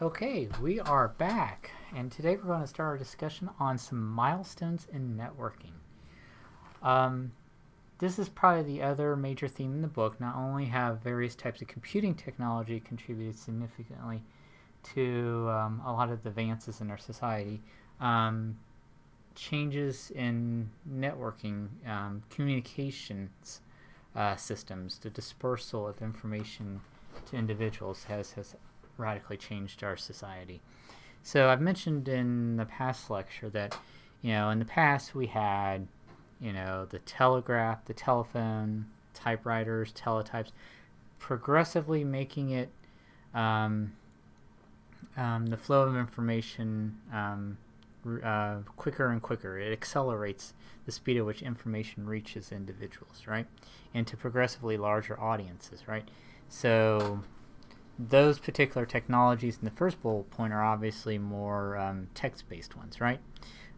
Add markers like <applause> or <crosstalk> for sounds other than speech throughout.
Okay, we are back, and today we're going to start our discussion on some milestones in networking. Um, this is probably the other major theme in the book. Not only have various types of computing technology contributed significantly to um, a lot of the advances in our society, um, changes in networking, um, communications uh, systems, the dispersal of information to individuals has, has radically changed our society. So I've mentioned in the past lecture that, you know, in the past we had, you know, the telegraph, the telephone, typewriters, teletypes, progressively making it um, um, the flow of information um, uh, quicker and quicker. It accelerates the speed at which information reaches individuals, right? And to progressively larger audiences, right? So those particular technologies in the first bullet point are obviously more um, text-based ones, right?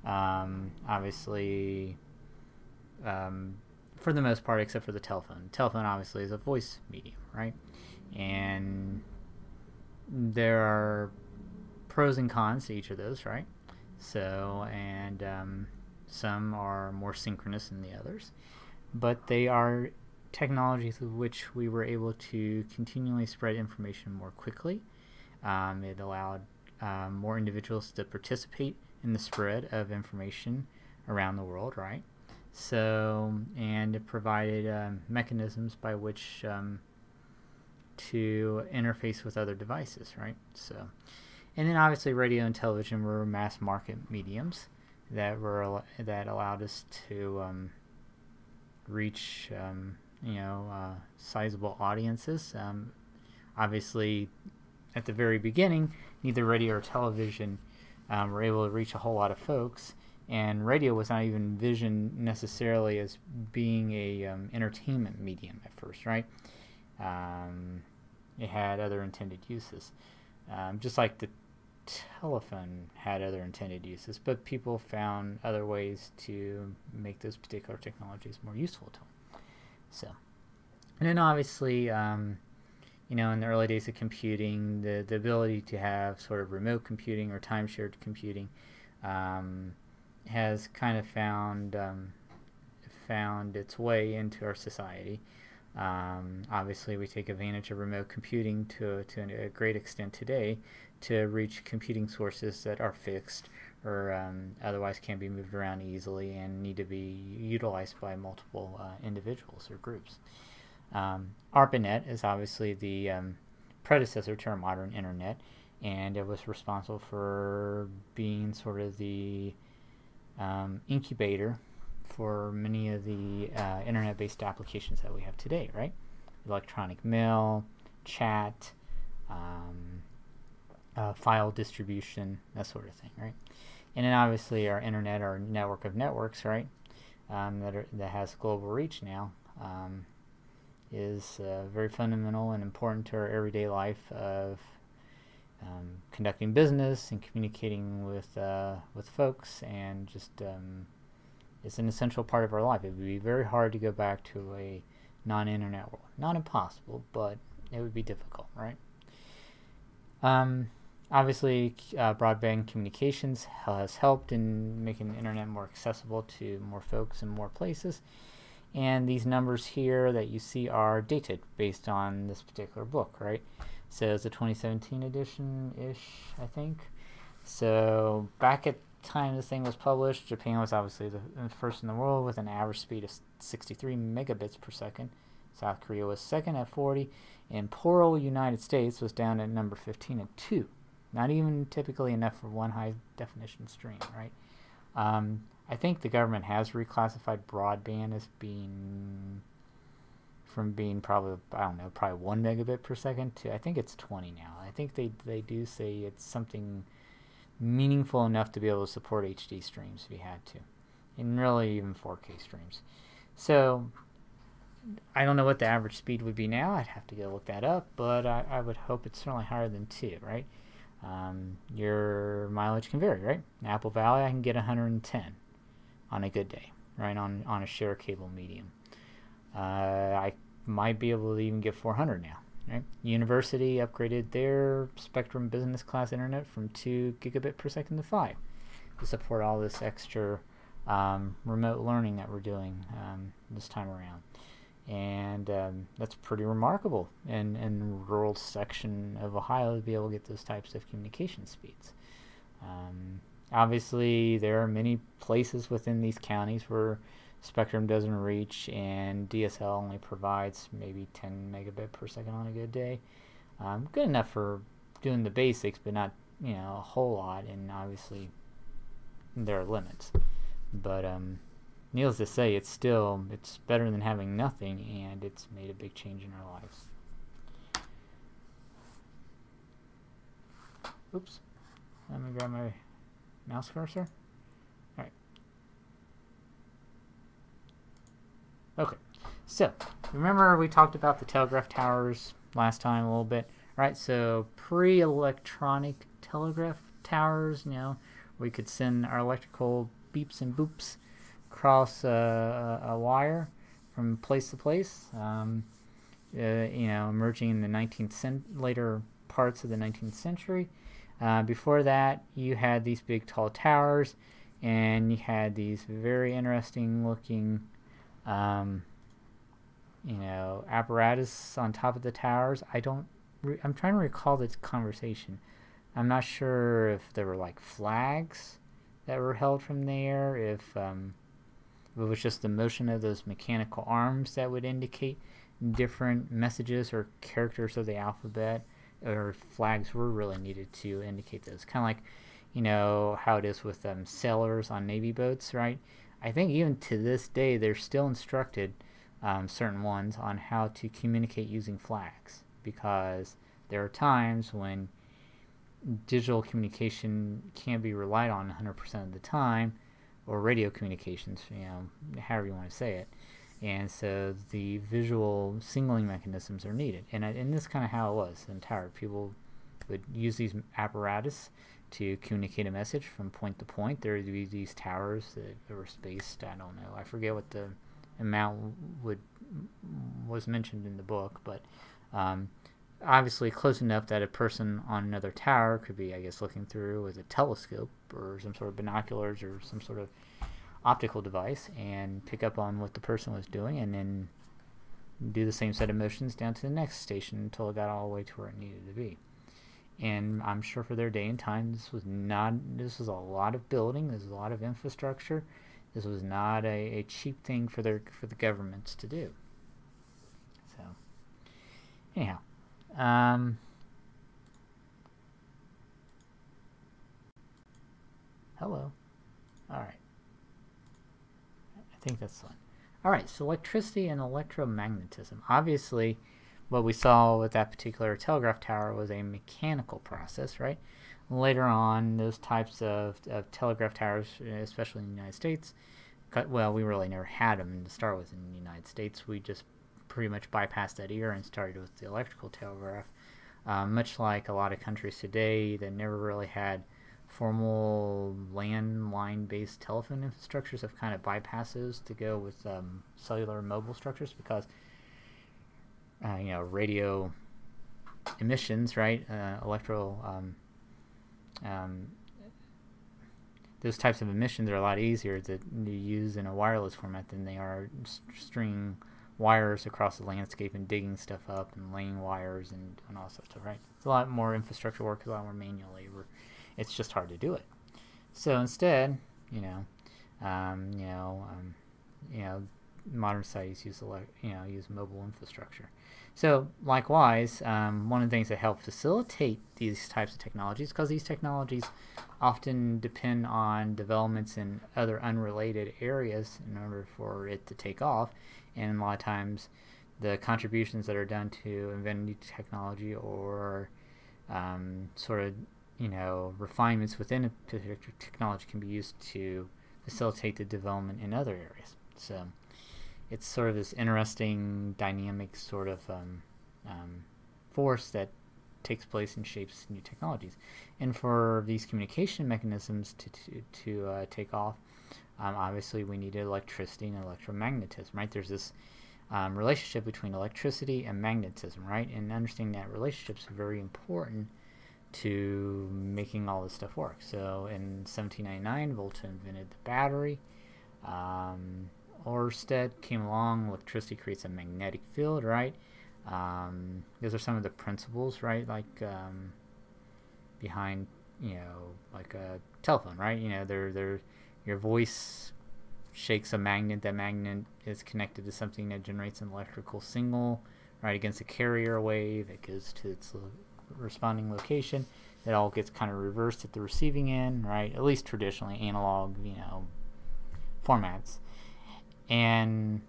Um, obviously, um, for the most part, except for the telephone. Telephone obviously is a voice medium, right? And there are pros and cons to each of those, right? So, and um, some are more synchronous than the others, but they are technologies with which we were able to continually spread information more quickly. Um, it allowed um, more individuals to participate in the spread of information around the world, right? So, and it provided um, mechanisms by which um, to interface with other devices, right? So, and then obviously radio and television were mass market mediums that were that allowed us to um, reach um, you know, uh, sizable audiences. Um, obviously, at the very beginning, neither radio or television um, were able to reach a whole lot of folks, and radio was not even envisioned necessarily as being a um, entertainment medium at first, right? Um, it had other intended uses, um, just like the telephone had other intended uses, but people found other ways to make those particular technologies more useful to them. So, and then obviously, um, you know, in the early days of computing, the, the ability to have sort of remote computing or time shared computing um, has kind of found um, found its way into our society. Um, obviously, we take advantage of remote computing to, to a great extent today to reach computing sources that are fixed or um, otherwise can be moved around easily and need to be utilized by multiple uh, individuals or groups. Um, ARPANET is obviously the um, predecessor to our modern internet, and it was responsible for being sort of the um, incubator for many of the uh, internet-based applications that we have today, right? Electronic mail, chat, um, uh, file distribution, that sort of thing, right? And then obviously our internet, our network of networks, right, um, that, are, that has global reach now, um, is uh, very fundamental and important to our everyday life of um, conducting business and communicating with uh, with folks, and just um, it's an essential part of our life. It would be very hard to go back to a non-internet world. Not impossible, but it would be difficult, right? Um, Obviously, uh, broadband communications has helped in making the internet more accessible to more folks in more places. And these numbers here that you see are dated based on this particular book, right? So it's a 2017 edition-ish, I think. So back at time this thing was published, Japan was obviously the first in the world with an average speed of 63 megabits per second. South Korea was second at 40, and poor old United States was down at number 15 at 2. Not even typically enough for one high definition stream, right? Um, I think the government has reclassified broadband as being from being probably I don't know probably one megabit per second to I think it's 20 now. I think they they do say it's something meaningful enough to be able to support HD streams if you had to, and really even 4K streams. So I don't know what the average speed would be now. I'd have to go look that up, but I, I would hope it's certainly higher than two, right? Um, your mileage can vary, right? Apple Valley, I can get 110 on a good day, right, on, on a share cable medium. Uh, I might be able to even get 400 now Right? University upgraded their Spectrum Business Class Internet from 2 gigabit per second to 5 to support all this extra um, remote learning that we're doing um, this time around. And um, that's pretty remarkable in, in rural section of Ohio to be able to get those types of communication speeds. Um, obviously, there are many places within these counties where Spectrum doesn't reach, and DSL only provides maybe 10 megabit per second on a good day. Um, good enough for doing the basics, but not you know a whole lot. And obviously, there are limits. But um, needless to say, it's still it's better than having nothing, and it's made a big change in our lives. Oops. Let me grab my mouse cursor. All right. Okay, so remember we talked about the telegraph towers last time a little bit, right? So pre-electronic telegraph towers, you know, we could send our electrical beeps and boops across uh, a, wire from place to place. Um, uh, you know, emerging in the 19th cent later parts of the 19th century. Uh, before that, you had these big tall towers, and you had these very interesting looking um, you know, apparatus on top of the towers. I don't. I'm trying to recall this conversation. I'm not sure if there were like flags that were held from there. If, um, if it was just the motion of those mechanical arms that would indicate different messages or characters of the alphabet, or flags were really needed to indicate those. Kind of like, you know, how it is with um, sailors on navy boats, right? I think even to this day they're still instructed, um, certain ones, on how to communicate using flags because there are times when digital communication can't be relied on 100% of the time, or radio communications, you know, however you want to say it. And so the visual signaling mechanisms are needed. And, and this kind of how it was in tower. People would use these apparatus to communicate a message from point to point. There would be these towers that were spaced. I don't know. I forget what the amount would was mentioned in the book, but um, obviously close enough that a person on another tower could be, I guess, looking through with a telescope or some sort of binoculars or some sort of optical device and pick up on what the person was doing and then do the same set of motions down to the next station until it got all the way to where it needed to be and I'm sure for their day and time, this was not. This was a lot of building. This was a lot of infrastructure. This was not a, a cheap thing for their for the governments to do. So, anyhow, um, hello. All right. I think that's fine. All right. So electricity and electromagnetism. Obviously what we saw with that particular telegraph tower was a mechanical process, right? Later on, those types of, of telegraph towers, especially in the United States, well, we really never had them to start with in the United States. We just pretty much bypassed that era and started with the electrical telegraph. Um, much like a lot of countries today that never really had formal landline based telephone infrastructures have kind of bypassed those to go with um, cellular mobile structures because uh, you know, radio emissions, right? Uh, electro, um, um, those types of emissions are a lot easier to, to use in a wireless format than they are stringing wires across the landscape and digging stuff up and laying wires and, and all that stuff, right? It's a lot more infrastructure work, a lot more manual labor. It's just hard to do it. So instead, you know, um, you know, um, you know, modern societies use you know use mobile infrastructure. So likewise, um, one of the things that help facilitate these types of technologies, because these technologies often depend on developments in other unrelated areas in order for it to take off, and a lot of times the contributions that are done to invent new technology or um, sort of you know refinements within a particular technology can be used to facilitate the development in other areas. So it's sort of this interesting dynamic sort of um, um, force that takes place and shapes new technologies. And for these communication mechanisms to, to, to uh, take off, um, obviously we needed electricity and electromagnetism, right? There's this um, relationship between electricity and magnetism, right? And understanding that relationship is very important to making all this stuff work. So in 1799, Volta invented the battery. Um, Oersted came along. Electricity creates a magnetic field, right? Um, those are some of the principles, right? Like um, behind, you know, like a telephone, right? You know, they're, they're, your voice shakes a magnet. That magnet is connected to something that generates an electrical signal, right, against a carrier wave. It goes to its responding location. It all gets kind of reversed at the receiving end, right? At least traditionally analog, you know, formats. And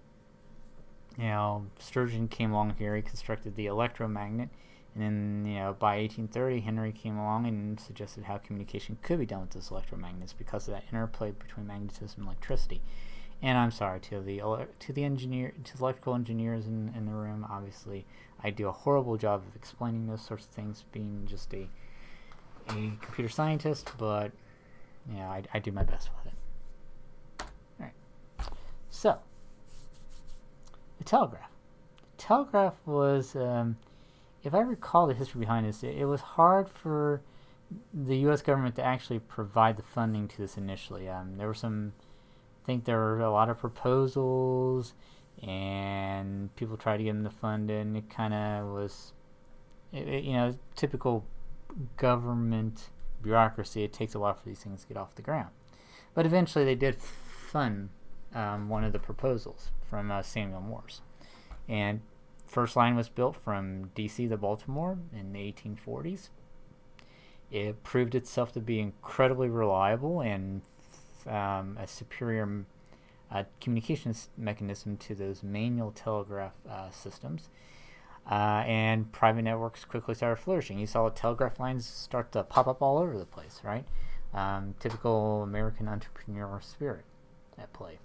you know, Sturgeon came along here. He constructed the electromagnet, and then you know, by 1830, Henry came along and suggested how communication could be done with this electromagnets because of that interplay between magnetism and electricity. And I'm sorry to the to the engineer to the electrical engineers in, in the room. Obviously, I do a horrible job of explaining those sorts of things, being just a a computer scientist. But yeah, I, I do my best with it. All right. So the telegraph. The telegraph was, um, if I recall the history behind this, it, it was hard for the U.S. government to actually provide the funding to this initially. Um, there were some I think there were a lot of proposals, and people tried to get them to fund it, and it kind of was, it, it, you know, typical government bureaucracy. It takes a while for these things to get off the ground. But eventually they did fund um, one of the proposals from uh, Samuel Morse. And first line was built from D.C. to Baltimore in the 1840s. It proved itself to be incredibly reliable and um, a superior uh, communications mechanism to those manual telegraph uh, systems. Uh, and private networks quickly started flourishing. You saw the telegraph lines start to pop up all over the place, right? Um, typical American entrepreneurial spirit at play.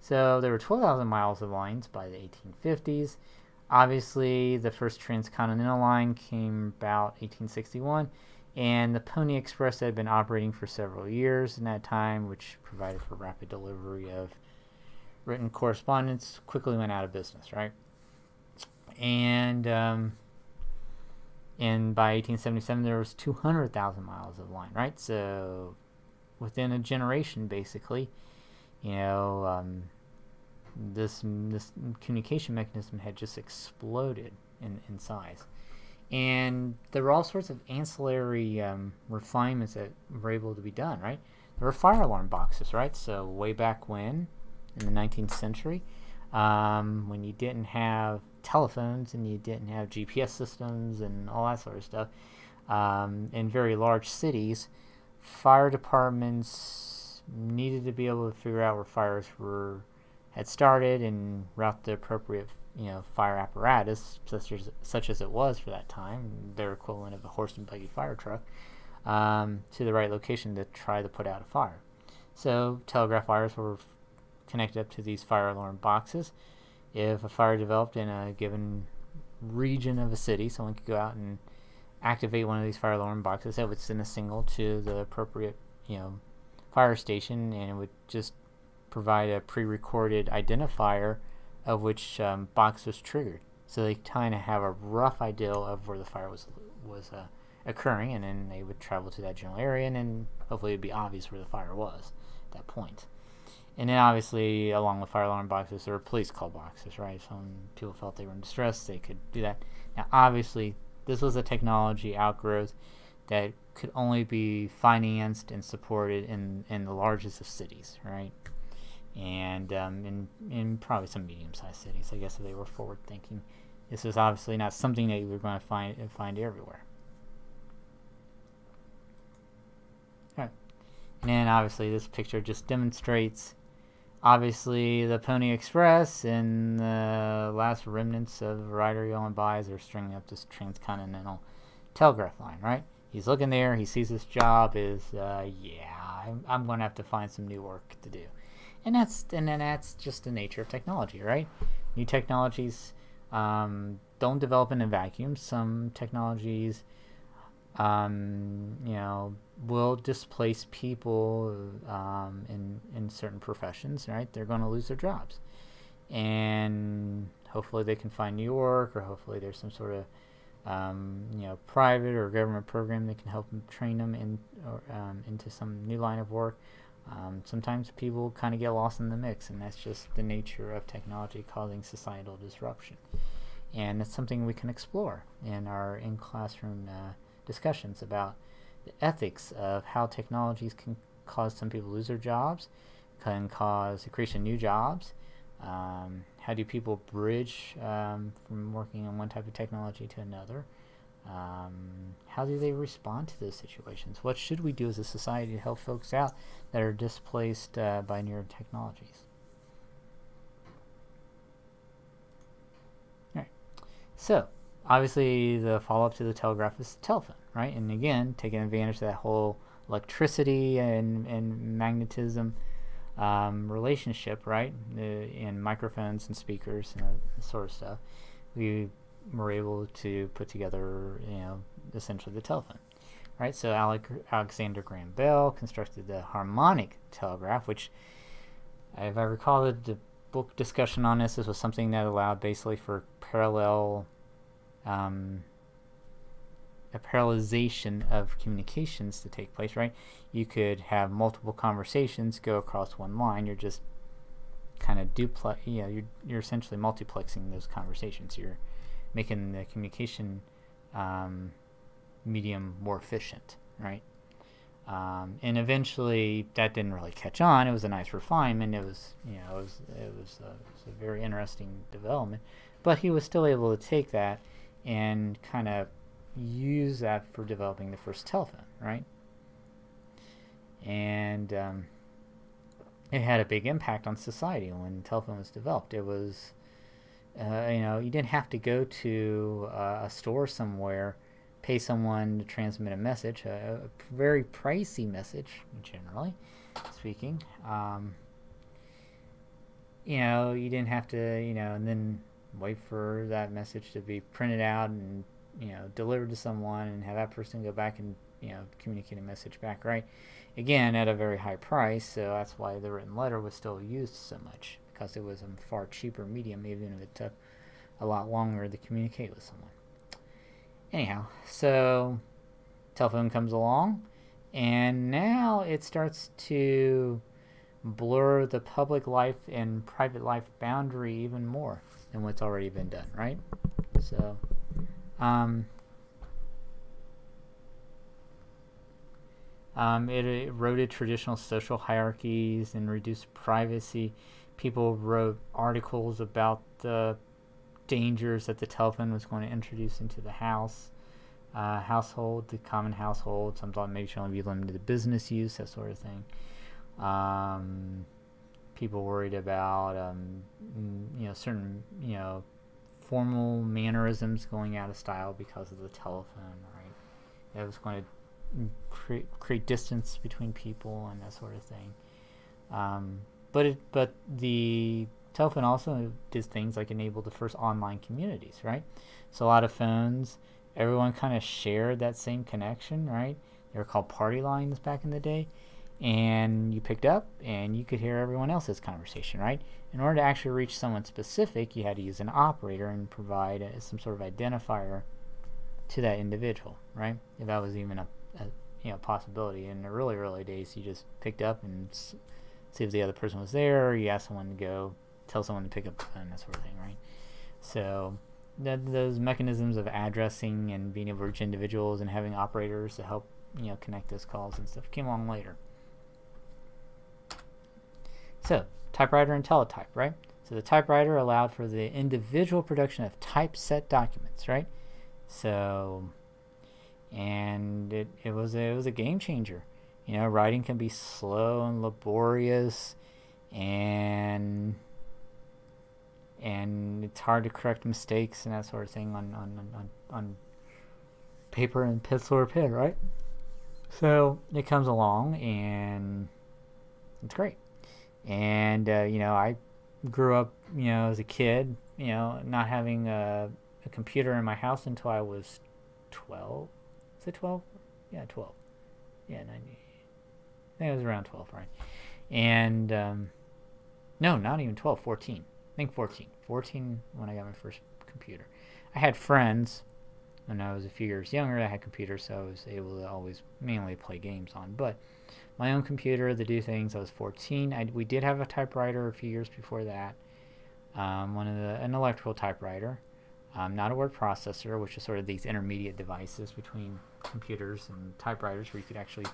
So there were 12,000 miles of lines by the 1850s. Obviously, the first transcontinental line came about 1861 and the Pony Express had been operating for several years in that time, which provided for rapid delivery of written correspondence, quickly went out of business, right? And um, and by 1877 there was 200,000 miles of line, right? So within a generation, basically, you know, um, this this communication mechanism had just exploded in in size and there were all sorts of ancillary um, refinements that were able to be done, right? There were fire alarm boxes, right? So way back when, in the 19th century, um, when you didn't have telephones and you didn't have GPS systems and all that sort of stuff, um, in very large cities, fire departments needed to be able to figure out where fires were had started and route the appropriate you know, fire apparatus, such as, such as it was for that time, their equivalent of a horse and buggy fire truck, um, to the right location to try to put out a fire. So telegraph wires were connected up to these fire alarm boxes. If a fire developed in a given region of a city, someone could go out and activate one of these fire alarm boxes that would send a signal to the appropriate, you know, fire station, and it would just provide a pre-recorded identifier of which um, box was triggered. So they kind of have a rough idea of where the fire was was uh, occurring, and then they would travel to that general area, and then hopefully it'd be obvious where the fire was at that point. And then obviously, along with fire alarm boxes, there were police call boxes, right? So when people felt they were in distress, they could do that. Now, obviously, this was a technology outgrowth that could only be financed and supported in, in the largest of cities, right? And um, in, in probably some medium-sized cities, I guess if they were forward-thinking. This is obviously not something that you were going to find find everywhere. Right. And then obviously this picture just demonstrates obviously the Pony Express and the last remnants of rider going by as they're stringing up this transcontinental telegraph line, right? He's looking there, he sees this job is, uh, yeah, I'm, I'm going to have to find some new work to do and that's and then that's just the nature of technology, right? New technologies um, don't develop in a vacuum. Some technologies, um, you know, will displace people um, in in certain professions, right? They're going to lose their jobs, and hopefully they can find new work, or hopefully there's some sort of um, you know private or government program that can help them train them in or, um, into some new line of work. Um, sometimes people kind of get lost in the mix, and that's just the nature of technology causing societal disruption. And it's something we can explore in our in classroom uh, discussions about the ethics of how technologies can cause some people to lose their jobs, can cause the creation of new jobs. Um, how do people bridge um, from working on one type of technology to another? Um, how do they respond to those situations? What should we do as a society to help folks out that are displaced uh, by newer technologies? Right. So, obviously, the follow-up to the telegraph is the telephone, right? And again, taking advantage of that whole electricity and, and magnetism um, relationship, right? Uh, in microphones and speakers and that sort of stuff. We were able to put together, you know, essentially the telephone. Right, so Alec, Alexander Graham Bell constructed the harmonic telegraph, which, if I recall the, the book discussion on this, this was something that allowed basically for parallel, um, a parallelization of communications to take place. Right, you could have multiple conversations go across one line. You're just kind of duplex. You know, you're you're essentially multiplexing those conversations. You're making the communication um, medium more efficient, right? Um, and eventually, that didn't really catch on. It was a nice refinement. It was, you know, it was it was, a, it was a very interesting development. But he was still able to take that and kind of use that for developing the first telephone, right? And um, it had a big impact on society when telephone was developed. It was uh, you know, you didn't have to go to uh, a store somewhere, pay someone to transmit a message, a, a very pricey message, generally speaking. Um, you know, you didn't have to, you know, and then wait for that message to be printed out and, you know, delivered to someone and have that person go back and, you know, communicate a message back, right? Again, at a very high price, so that's why the written letter was still used so much because it was a far cheaper medium, even if it took a lot longer to communicate with someone. Anyhow, so telephone comes along, and now it starts to blur the public life and private life boundary even more than what's already been done, right? So, um, um, it eroded traditional social hierarchies and reduced privacy people wrote articles about the dangers that the telephone was going to introduce into the house, uh, household, the common household. Some thought maybe should only be limited to business use, that sort of thing. Um, people worried about, um, you know, certain, you know, formal mannerisms going out of style because of the telephone, right? It was going to create, create distance between people and that sort of thing. Um, but it, but the telephone also did things like enable the first online communities, right? So a lot of phones, everyone kind of shared that same connection, right? They were called party lines back in the day. And you picked up and you could hear everyone else's conversation, right? In order to actually reach someone specific, you had to use an operator and provide a, some sort of identifier to that individual, right? If that was even a, a you know possibility. In the really early days, you just picked up and see if the other person was there, you ask someone to go tell someone to pick up the phone, that sort of thing, right? So that those mechanisms of addressing and being able to reach individuals and having operators to help you know connect those calls and stuff came along later. So typewriter and teletype, right? So the typewriter allowed for the individual production of typeset documents, right? So and it, it was a, it was a game changer. You know, writing can be slow and laborious and and it's hard to correct mistakes and that sort of thing on on, on, on paper and pencil or pen, right? So it comes along and it's great. And uh, you know, I grew up, you know, as a kid, you know, not having a, a computer in my house until I was 12. Is it 12? Yeah, 12. Yeah, 90. I think it was around 12, right? And, um, no, not even 12, 14. I think 14. 14 when I got my first computer. I had friends when I was a few years younger that had computers, so I was able to always mainly play games on. But my own computer to do things, I was 14. I, we did have a typewriter a few years before that. Um, one of the an electrical typewriter, um, not a word processor, which is sort of these intermediate devices between computers and typewriters, where you could actually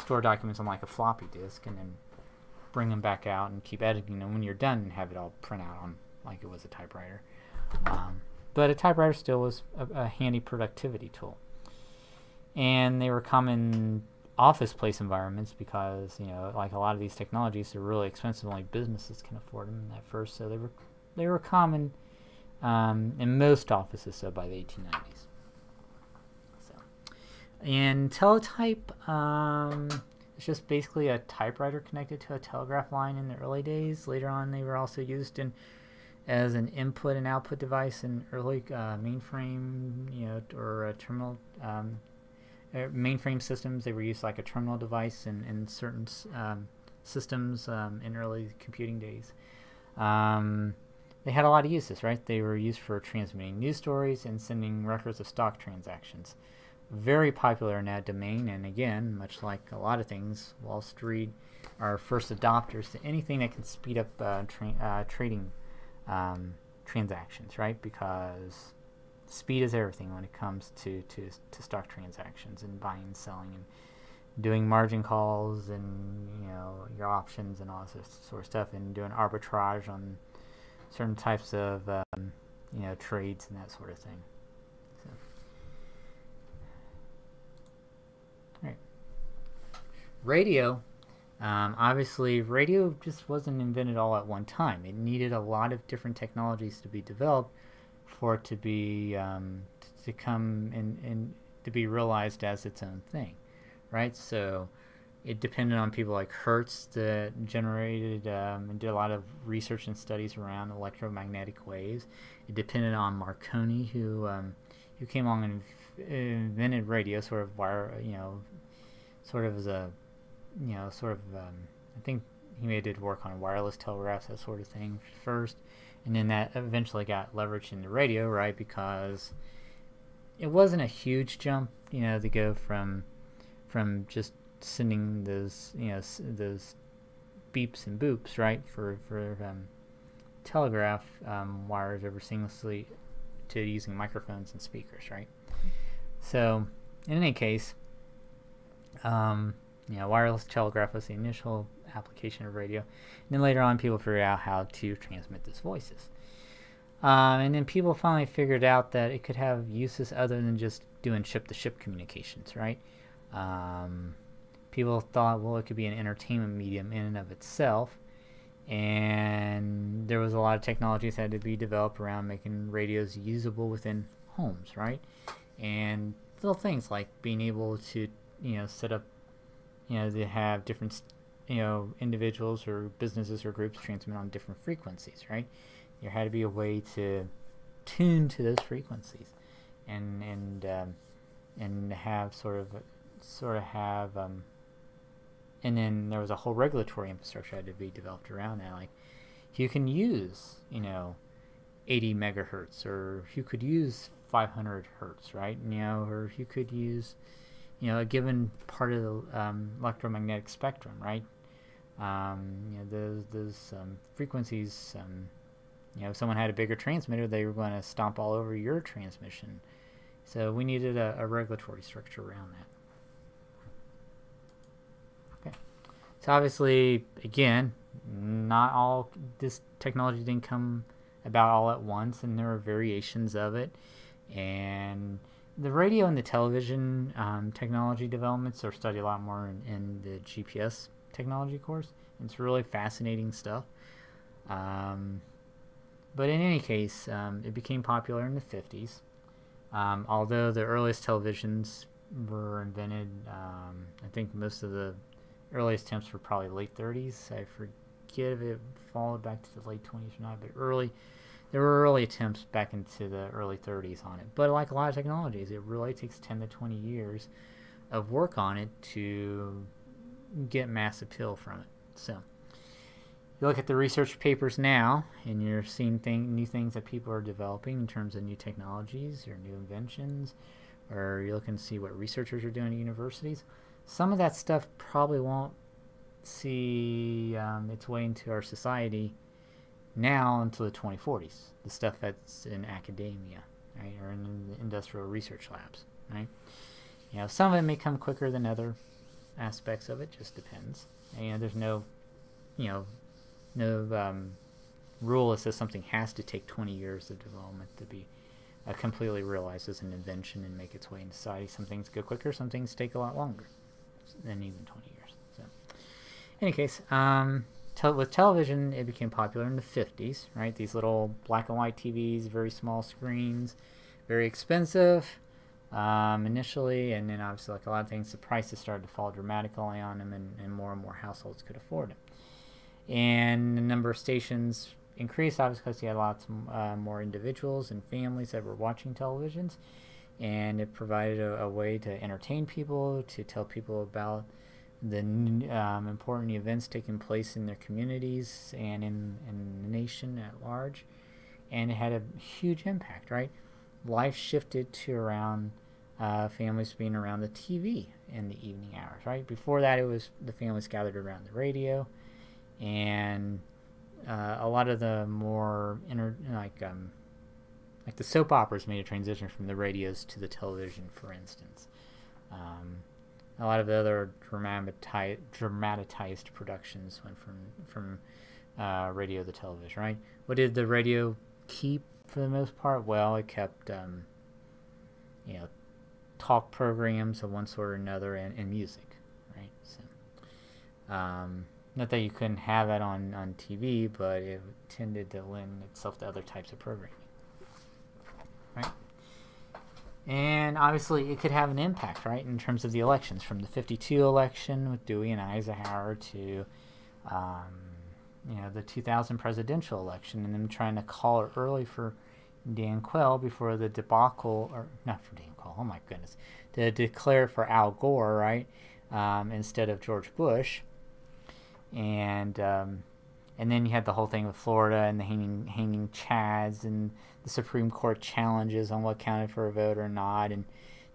store documents on like a floppy disk and then bring them back out and keep editing them when you're done and have it all print out on like it was a typewriter. Um, but a typewriter still was a, a, handy productivity tool. And they were common office place environments because, you know, like a lot of these technologies are really expensive, only businesses can afford them at first, so they were they were common um, in most offices so by the 1890s. And teletype, um, it's just basically a typewriter connected to a telegraph line in the early days. Later on, they were also used in as an input and output device in early uh, mainframe, you know, or terminal um, uh, mainframe systems. They were used like a terminal device in, in certain um, systems um, in early computing days. Um, they had a lot of uses, right? They were used for transmitting news stories and sending records of stock transactions very popular in that domain. And again, much like a lot of things, Wall Street are first adopters to anything that can speed up uh, tra uh, trading um, transactions, right? Because speed is everything when it comes to, to, to stock transactions and buying and selling and doing margin calls and you know your options and all this sort of stuff and doing arbitrage on certain types of um, you know trades and that sort of thing. Radio, um, obviously, radio just wasn't invented all at one time. It needed a lot of different technologies to be developed for it to be um, to come and, and to be realized as its own thing, right? So it depended on people like Hertz that generated um, and did a lot of research and studies around electromagnetic waves. It depended on Marconi, who um, who came along and invented radio, sort of wire, you know, sort of as a you know, sort of, um, I think he may did work on wireless telegraphs, that sort of thing first, and then that eventually got leveraged into radio, right? Because it wasn't a huge jump, you know, to go from from just sending those, you know, those beeps and boops, right, for for um, telegraph um, wires over seamlessly to using microphones and speakers, right? So, in any case, um, know, wireless telegraph was the initial application of radio. And then later on, people figured out how to transmit those voices. Um, and then people finally figured out that it could have uses other than just doing ship-to-ship -ship communications, right? Um, people thought, well, it could be an entertainment medium in and of itself. And there was a lot of technologies that had to be developed around making radios usable within homes, right? And little things like being able to, you know, set up you know, they have different, you know, individuals or businesses or groups transmit on different frequencies, right? There had to be a way to tune to those frequencies, and and um, and have sort of sort of have um, and then there was a whole regulatory infrastructure had to be developed around that. Like, you can use, you know, 80 megahertz, or you could use 500 hertz, right? You know, or you could use you know, a given part of the um, electromagnetic spectrum, right? Um, you know, those, those um, frequencies, um, you know, if someone had a bigger transmitter, they were going to stomp all over your transmission. So we needed a, a regulatory structure around that. Okay. So obviously, again, not all this technology didn't come about all at once, and there are variations of it. And the radio and the television um, technology developments are studied a lot more in, in, the GPS technology course. It's really fascinating stuff. Um, but in any case, um, it became popular in the 50s. Um, although the earliest televisions were invented, um, I think most of the earliest attempts were probably late 30s. I forget if it followed back to the late 20s or not, but early there were early attempts back into the early 30s on it. But like a lot of technologies, it really takes 10 to 20 years of work on it to get mass appeal from it. So, you look at the research papers now, and you're seeing thing, new things that people are developing in terms of new technologies or new inventions, or you're looking to see what researchers are doing at universities. Some of that stuff probably won't see um, its way into our society now until the 2040s. The stuff that's in academia, right, or in the industrial research labs, right. You know, some of it may come quicker than other aspects of it. Just depends. And, you know, there's no, you know, no um, rule that says something has to take 20 years of development to be uh, completely realized as an invention and make its way into society. Some things go quicker. Some things take a lot longer than even 20 years. So, in any case, um, te with television, it became popular in the 50s, right? These little black and white TVs, very small screens, very expensive um, initially, and then obviously, like a lot of things, the prices started to fall dramatically on them, and, and more and more households could afford them. And the number of stations increased, obviously, because you had lots uh, more individuals and families that were watching televisions, and it provided a, a way to entertain people, to tell people about the um, important events taking place in their communities and in, in the nation at large. And it had a huge impact, right? Life shifted to around uh, families being around the TV in the evening hours, right? Before that, it was the families gathered around the radio, and uh, a lot of the more like um, like the soap operas made a transition from the radios to the television, for instance. Um, a lot of the other dramatized, productions went from from uh, radio to television, right? What did the radio keep for the most part? Well, it kept um, you know talk programs of one sort or another and, and music, right? So, um, not that you couldn't have it on, on TV, but it tended to lend itself to other types of programming, right? And obviously, it could have an impact, right, in terms of the elections, from the 52 election with Dewey and Eisenhower to, um, you know, the 2000 presidential election, and them trying to call it early for Dan Quayle before the debacle, or not for Dan Quayle, oh my goodness, to declare for Al Gore, right, um, instead of George Bush. And um, and then you had the whole thing with Florida and the hanging hanging chads and the Supreme Court challenges on what counted for a vote or not, and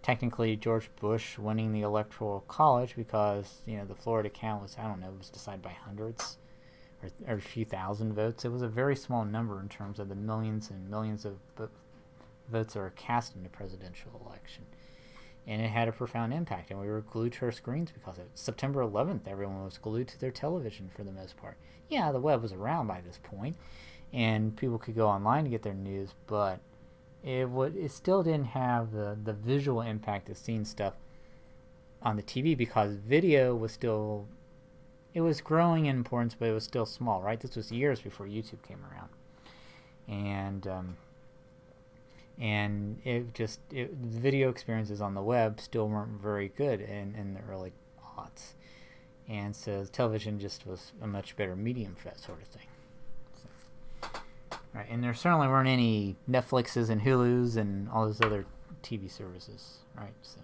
technically George Bush winning the Electoral College because you know the Florida count was I don't know it was decided by hundreds or, or, a few thousand votes. It was a very small number in terms of the millions and millions of votes that are cast in the presidential election. And it had a profound impact, and we were glued to our screens because of it. September 11th, everyone was glued to their television for the most part. Yeah, the web was around by this point, and people could go online to get their news, but it would it still didn't have the, the visual impact of seeing stuff on the TV because video was still it was growing in importance, but it was still small, right? This was years before YouTube came around, and um, and it just it, the video experiences on the web still weren't very good in in the early aughts, and so television just was a much better medium for that sort of thing. So, right, and there certainly weren't any Netflixes and Hulu's and all those other TV services, right? So.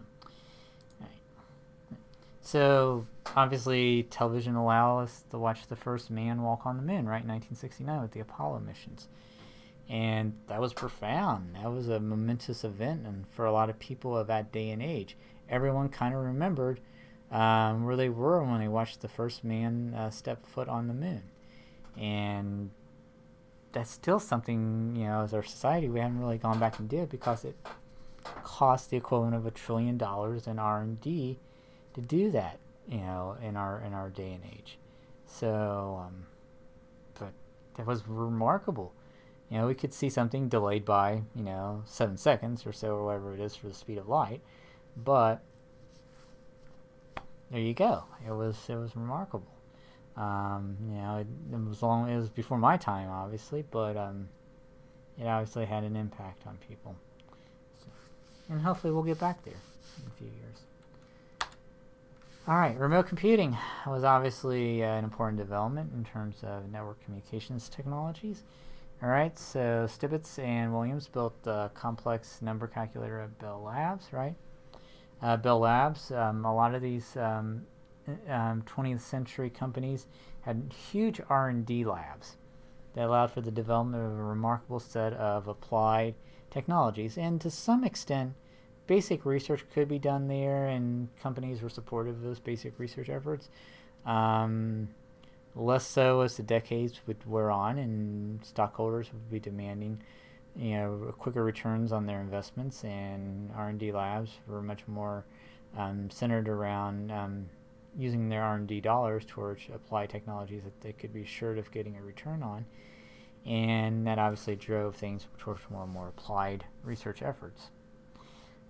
So obviously, television allowed us to watch the first man walk on the moon, right, in 1969 with the Apollo missions, and that was profound. That was a momentous event, and for a lot of people of that day and age, everyone kind of remembered um, where they were when they watched the first man uh, step foot on the moon, and that's still something you know as our society we haven't really gone back and did it because it cost the equivalent of a trillion dollars in R and D to do that, you know, in our in our day and age. So, um, but that was remarkable. You know, we could see something delayed by you know seven seconds or so, or whatever it is for the speed of light, but there you go. It was it was remarkable. Um, you know, it, it, was long. It was before my time, obviously, but um, it obviously had an impact on people. So, and hopefully, we'll get back there in a few years. Alright, remote computing was obviously uh, an important development in terms of network communications technologies. Alright, so Stibitz and Williams built the complex number calculator at Bell Labs, right? Uh, Bell Labs, um, a lot of these um, um, 20th century companies had huge R&D labs that allowed for the development of a remarkable set of applied technologies. And to some extent, basic research could be done there, and companies were supportive of those basic research efforts. Um, less so as the decades would wear on, and stockholders would be demanding, you know, quicker returns on their investments. And R&D labs were much more um, centered around um, using their R&D dollars towards applied technologies that they could be sure of getting a return on. And that obviously drove things towards more and more applied research efforts.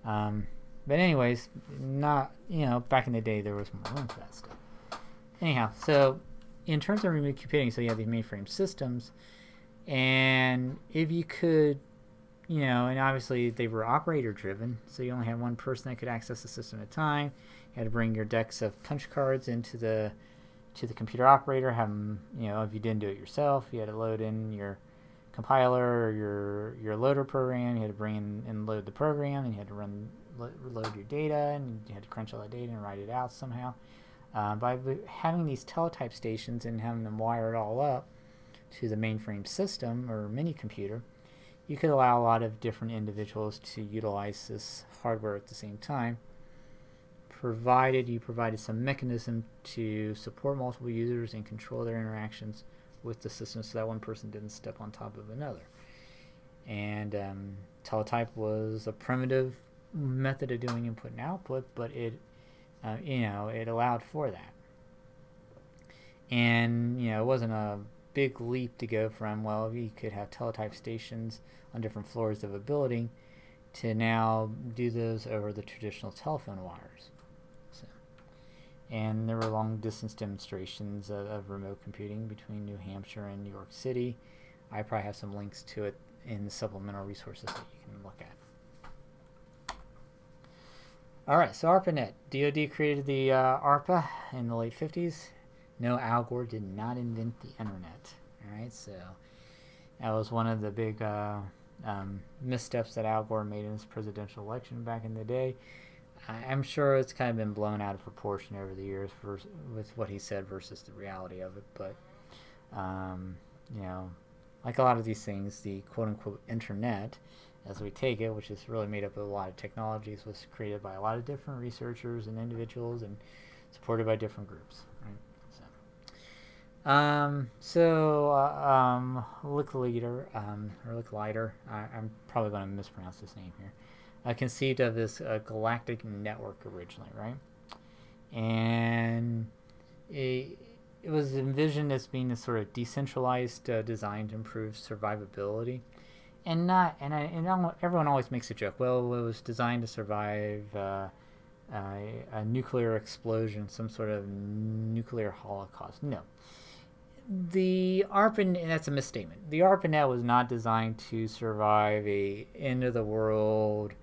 Um, but anyways, not, you know, back in the day there was more room for that stuff. Anyhow, so in terms of remote computing, so you have these mainframe systems, and if you could, you know, and obviously they were operator driven, so you only had one person that could access the system at a time. You had to bring your decks of punch cards into the to the computer operator. Have them, you know, if you didn't do it yourself, you had to load in your compiler or your your loader program. You had to bring in and load the program, and you had to run lo load your data, and you had to crunch all that data and write it out somehow. Uh, by having these teletype stations and having them wired all up to the mainframe system or mini computer, you could allow a lot of different individuals to utilize this hardware at the same time provided you provided some mechanism to support multiple users and control their interactions with the system so that one person didn't step on top of another. And um, teletype was a primitive method of doing input and output, but it, uh, you know, it allowed for that. And, you know, it wasn't a big leap to go from, well, you could have teletype stations on different floors of a building to now do those over the traditional telephone wires So, and there were long distance demonstrations of, of, remote computing between New Hampshire and New York City. I probably have some links to it in the supplemental resources that you can look at. Alright, so ARPANET. DoD created the uh, ARPA in the late 50s. No, Al Gore did not invent the internet. Alright, so that was one of the big uh, um, missteps that Al Gore made in his presidential election back in the day. I'm sure it's kind of been blown out of proportion over the years versus, with what he said versus the reality of it. But, um, you know, like a lot of these things, the quote unquote internet, as we take it, which is really made up of a lot of technologies, was created by a lot of different researchers and individuals and supported by different groups. Right? So, um, so uh, um, Lick Leader, um, or Lick Lighter, I, I'm probably going to mispronounce this name here uh, conceived of this uh, galactic network originally, right? And it, it was envisioned as being a sort of decentralized uh, design to improve survivability. And not, and, I, and everyone always makes a joke. Well, it was designed to survive uh, a nuclear explosion, some sort of nuclear holocaust. No, the ARPANET, that's a misstatement. The ARPANET was not designed to survive a end of the world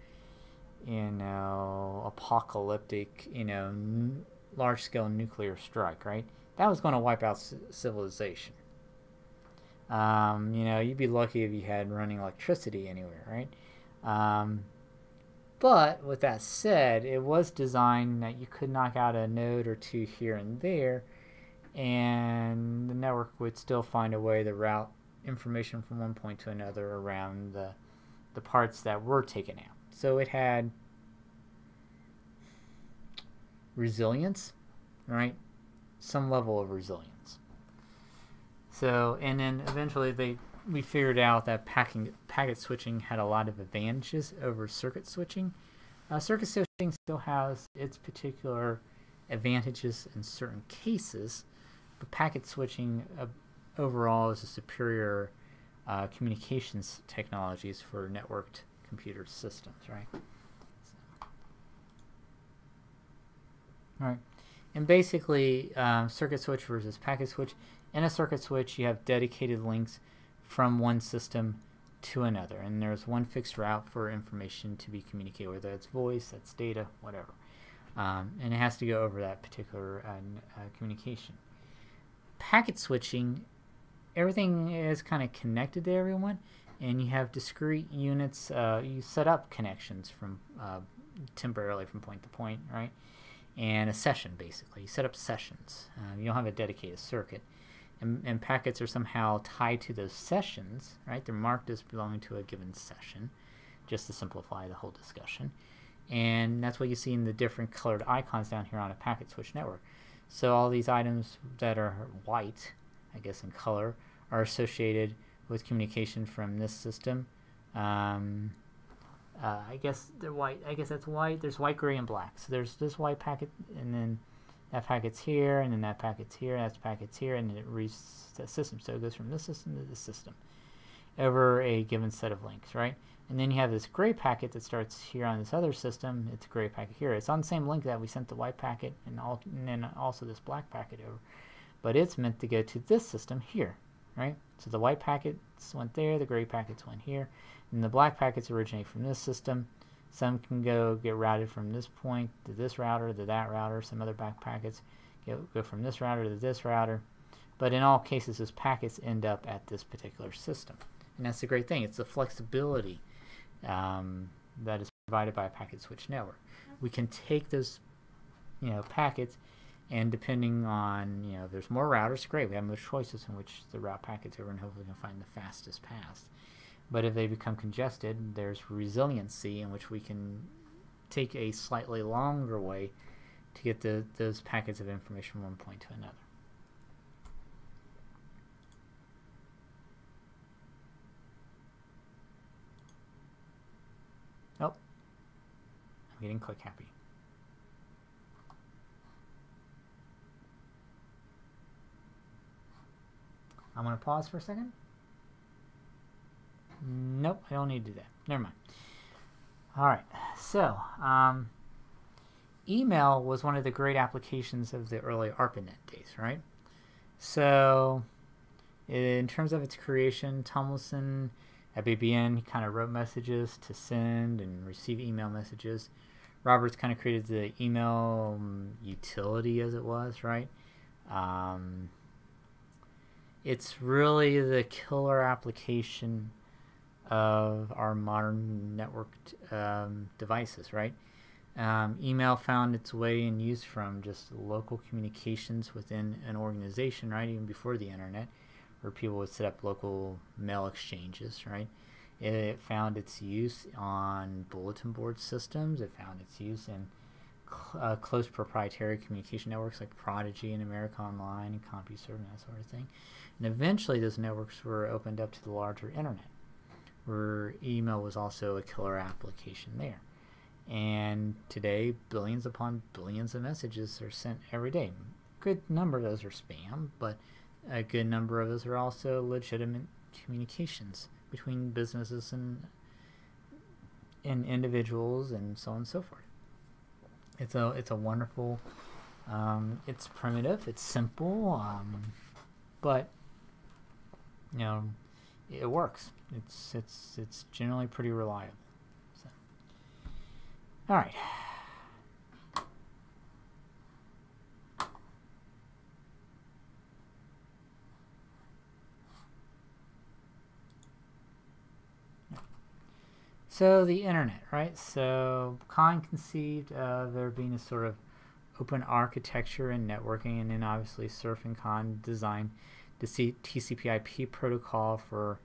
you know, apocalyptic, you know, large scale nuclear strike, right? That was going to wipe out civilization. Um, you know, you'd be lucky if you had running electricity anywhere, right? Um, but with that said, it was designed that you could knock out a node or two here and there, and the network would still find a way to route information from one point to another around the, the parts that were taken out. So it had resilience, right? Some level of resilience. So, and then eventually they we figured out that packing, packet switching had a lot of advantages over circuit switching. Uh, circuit switching still has its particular advantages in certain cases, but packet switching uh, overall is a superior uh, communications technologies for networked computer systems, right? Right. And basically, um, circuit switch versus packet switch. In a circuit switch, you have dedicated links from one system to another. And there's one fixed route for information to be communicated, whether it's voice, that's data, whatever. Um, and it has to go over that particular uh, uh, communication. Packet switching, everything is kind of connected to everyone, and you have discrete units. Uh, you set up connections from uh, temporarily from point to point, right? and a session basically. You set up sessions. Uh, you don't have a dedicated circuit. And, and, packets are somehow tied to those sessions, right? They're marked as belonging to a given session, just to simplify the whole discussion. And that's what you see in the different colored icons down here on a packet switch network. So all these items that are white, I guess in color, are associated with communication from this system. Um, uh, I guess they're white. I guess that's white. There's white, gray, and black. So there's this white packet, and then that packet's here, and then that packet's here, and that packet's here, and it reads the system. So it goes from this system to this system over a given set of links, right? And then you have this gray packet that starts here on this other system. It's a gray packet here. It's on the same link that we sent the white packet and, all, and then also this black packet over. But it's meant to go to this system here, right? So the white packets went there, the gray packets went here, and the black packets originate from this system. Some can go get routed from this point to this router to that router. Some other back packets go, from this router to this router. But in all cases, those packets end up at this particular system. And that's the great thing. It's the flexibility um, that is provided by a packet switch network. We can take those you know, packets and depending on, you know, there's more routers, great. We have more choices in which the route packets over and hopefully can find the fastest path. But if they become congested, there's resiliency in which we can take a slightly longer way to get the, those packets of information from one point to another. Oh, I'm getting click happy. I'm going to pause for a second. Nope, I don't need to do that. Never mind. All right, so um, email was one of the great applications of the early ARPANET days, right? So, in terms of its creation, Tomlinson at BBN kind of wrote messages to send and receive email messages. Roberts kind of created the email um, utility, as it was, right? Um, it's really the killer application of our modern networked um, devices, right? Um, email found its way and use from just local communications within an organization, right? Even before the internet, where people would set up local mail exchanges, right? It found its use on bulletin board systems. It found its use in cl uh, close proprietary communication networks like Prodigy and America Online and CompuServe and that sort of thing. And eventually, those networks were opened up to the larger internet where email was also a killer application there. And today, billions upon billions of messages are sent every day. Good number of those are spam, but a good number of those are also legitimate communications between businesses and and individuals and so on and so forth. It's a it's a wonderful. Um, it's primitive. It's simple, um, but you know it works. It's it's it's generally pretty reliable. So. All right. So the internet, right? So Kahn conceived of there being a sort of open architecture and networking, and then obviously Cerf and Kahn designed the TCP/IP protocol for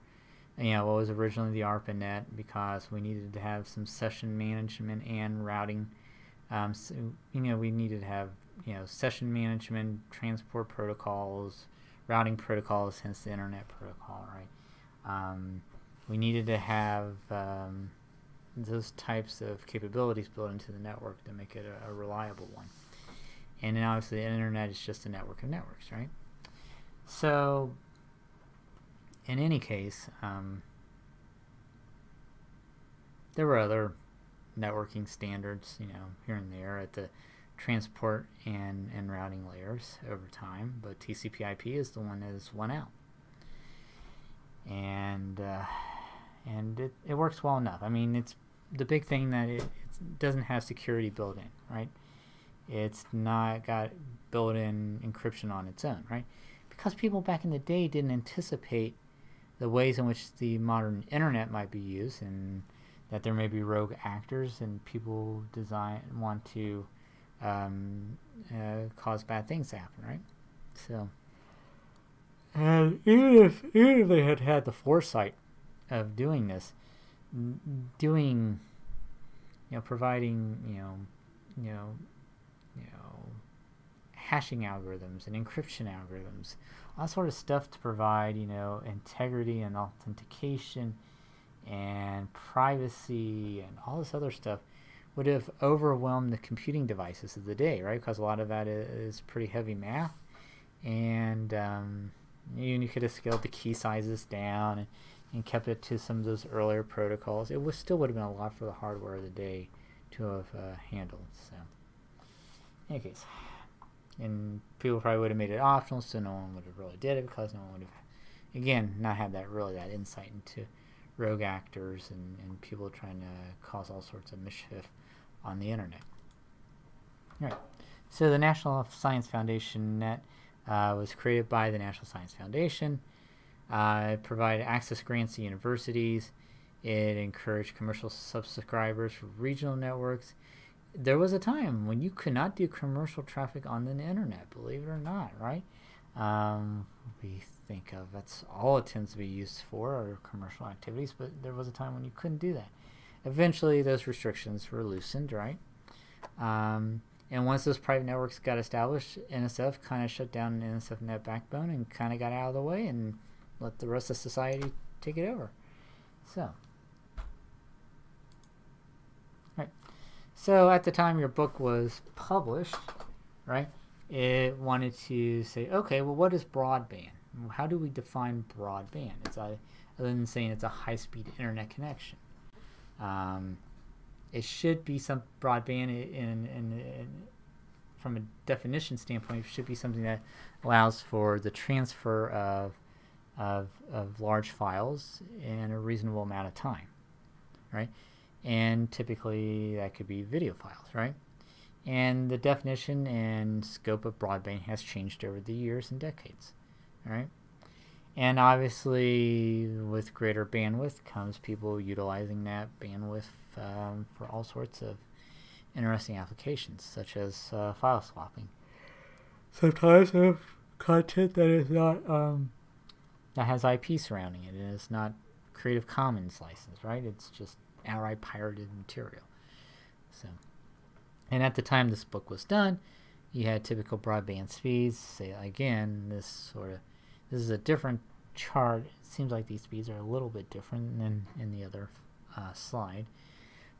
you know what was originally the ARPANET because we needed to have some session management and routing. Um, so, you know, we needed to have you know session management, transport protocols, routing protocols, hence the Internet Protocol, right? Um, we needed to have um, those types of capabilities built into the network to make it a, a reliable one. And then obviously the Internet is just a network of networks, right? So, in any case, um, there were other networking standards, you know, here and there at the transport and, and routing layers over time, but TCP/IP is the one that has won out, and uh, and it, it works well enough. I mean, it's the big thing that it, it doesn't have security built in, right? It's not got built-in encryption on its own, right? Because people back in the day didn't anticipate the ways in which the modern internet might be used and that there may be rogue actors and people design want to um, uh, cause bad things to happen, right? So, and even if even if they had had the foresight of doing this, doing, you know, providing, you know, you know, hashing algorithms and encryption algorithms, all sort of stuff to provide, you know, integrity and authentication and privacy and all this other stuff would have overwhelmed the computing devices of the day, right? Because a lot of that is pretty heavy math, and um, you, you could have scaled the key sizes down and, and kept it to some of those earlier protocols. It was still would have been a lot for the hardware of the day to have uh, handled. So, in any case, and people probably would have made it optional, so no one would have really did it because no one would have, again, not had that really that insight into rogue actors and, and people trying to cause all sorts of mischief on the internet. All right. So the National Science Foundation Net uh, was created by the National Science Foundation. Uh, it provided access grants to universities. It encouraged commercial subscribers for regional networks. There was a time when you could not do commercial traffic on the internet, believe it or not, right? Um, we think of that's all it tends to be used for are commercial activities, but there was a time when you couldn't do that. Eventually, those restrictions were loosened, right? Um, and once those private networks got established, NSF kind of shut down the NSF net backbone and kind of got out of the way and let the rest of society take it over. So, right. So at the time your book was published, right, it wanted to say, okay, well, what is broadband? How do we define broadband? It's a, other than saying it's a high-speed internet connection. Um, it should be some broadband in, in, in, from a definition standpoint, it should be something that allows for the transfer of, of, of large files in a reasonable amount of time, right? And typically that could be video files, right? And the definition and scope of broadband has changed over the years and decades, right? And obviously, with greater bandwidth comes people utilizing that bandwidth um, for all sorts of interesting applications, such as uh, file swapping. Sometimes of content that is not um, that has IP surrounding it, and it's not Creative Commons license, right? It's just outright pirated material. So, and at the time this book was done, you had typical broadband speeds. Say again, this sort of this is a different chart. It seems like these speeds are a little bit different than in the other uh, slide.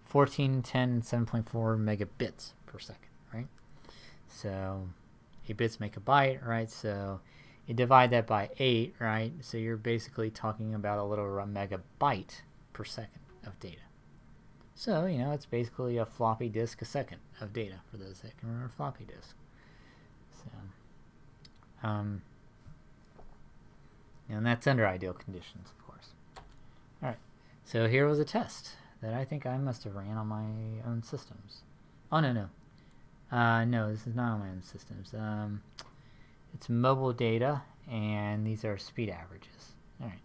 14, 10, 7.4 megabits per second, right? So 8 bits make a byte, right? So you divide that by 8, right? So you're basically talking about a little a megabyte per second of data. So, you know, it's basically a floppy disk a second of data for those that can remember floppy disk. So, um, and that's under ideal conditions, of course. Alright, so here was a test that I think I must have ran on my own systems. Oh, no, no. Uh, no, this is not on my own systems. Um, it's mobile data, and these are speed averages. Alright,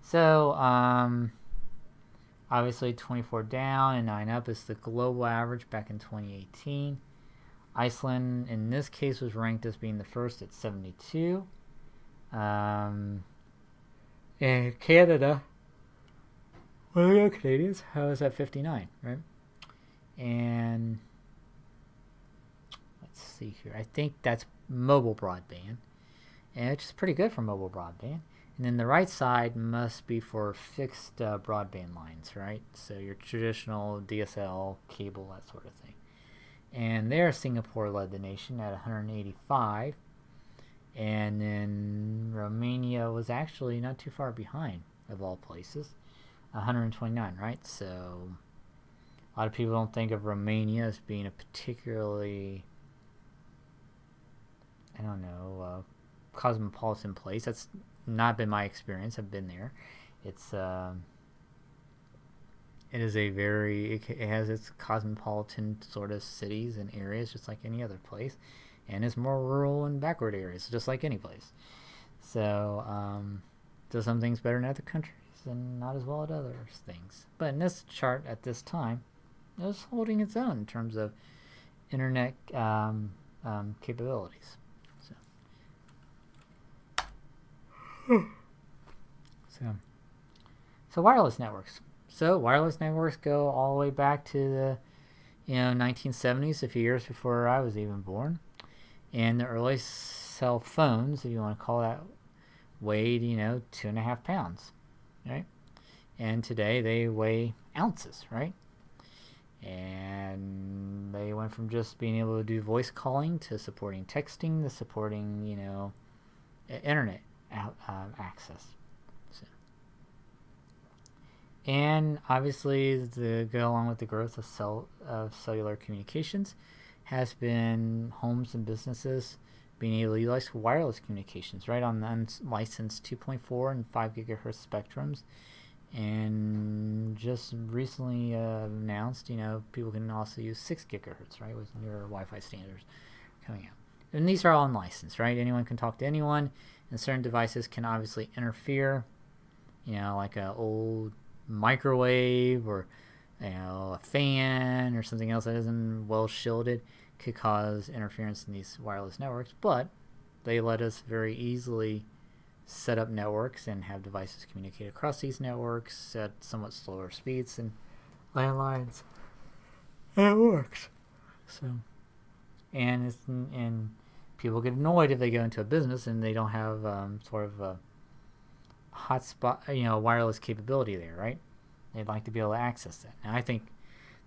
so, um, obviously 24 down and 9 up is the global average back in 2018. Iceland, in this case, was ranked as being the first at 72. Um, and Canada, well, we go Canadians. How is that 59, right? And let's see here. I think that's mobile broadband, and it's pretty good for mobile broadband. And then the right side must be for fixed uh, broadband lines, right? So your traditional DSL, cable, that sort of thing. And there, Singapore led the nation at 185 and then Romania was actually not too far behind, of all places. 129, right? So a lot of people don't think of Romania as being a particularly, I don't know, uh, cosmopolitan place. That's not been my experience. I've been there. It's uh, it is a very it, has its cosmopolitan sort of cities and areas, just like any other place and it's more rural and backward areas, just like any place. So, um, does some things better in other countries and not as well at other things. But in this chart at this time, it was holding its own in terms of internet um, um, capabilities. <sighs> So. so, wireless networks. So wireless networks go all the way back to the you know 1970s, a few years before I was even born, and the early cell phones, if you want to call that, weighed you know two and a half pounds, right? And today they weigh ounces, right? And they went from just being able to do voice calling to supporting texting to supporting you know internet um, access. So. And obviously, the go along with the growth of cell of cellular communications has been homes and businesses being able to utilize wireless communications right on the unlicensed 2.4 and 5 gigahertz spectrums and just recently uh, announced you know people can also use 6 gigahertz right with newer wi-fi standards coming out and these are all unlicensed right anyone can talk to anyone and certain devices can obviously interfere you know like an old microwave or you know a fan or something else that isn't well shielded could cause interference in these wireless networks but they let us very easily set up networks and have devices communicate across these networks at somewhat slower speeds than landlines. And it works. So and it's and people get annoyed if they go into a business and they don't have um, sort of a hotspot, you know, wireless capability there, right? They'd like to be able to access that. And I think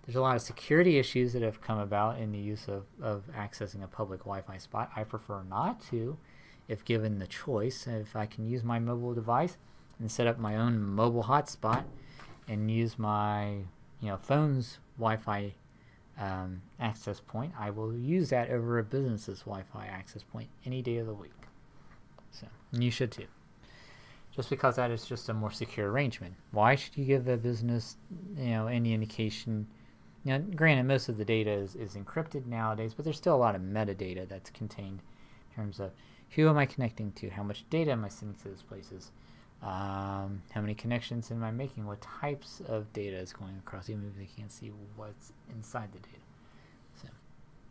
there's a lot of security issues that have come about in the use of, of accessing a public Wi-Fi spot. I prefer not to, if given the choice. If I can use my mobile device and set up my own mobile hotspot and use my, you know, phone's Wi-Fi um, access point, I will use that over a business's Wi-Fi access point any day of the week. So, you should too. Just because that is just a more secure arrangement. Why should you give a business, you know, any indication? Know, granted, most of the data is, is encrypted nowadays, but there's still a lot of metadata that's contained in terms of who am I connecting to, how much data am I sending to those places, um, how many connections am I making? What types of data is going across, even if they can't see what's inside the data. So,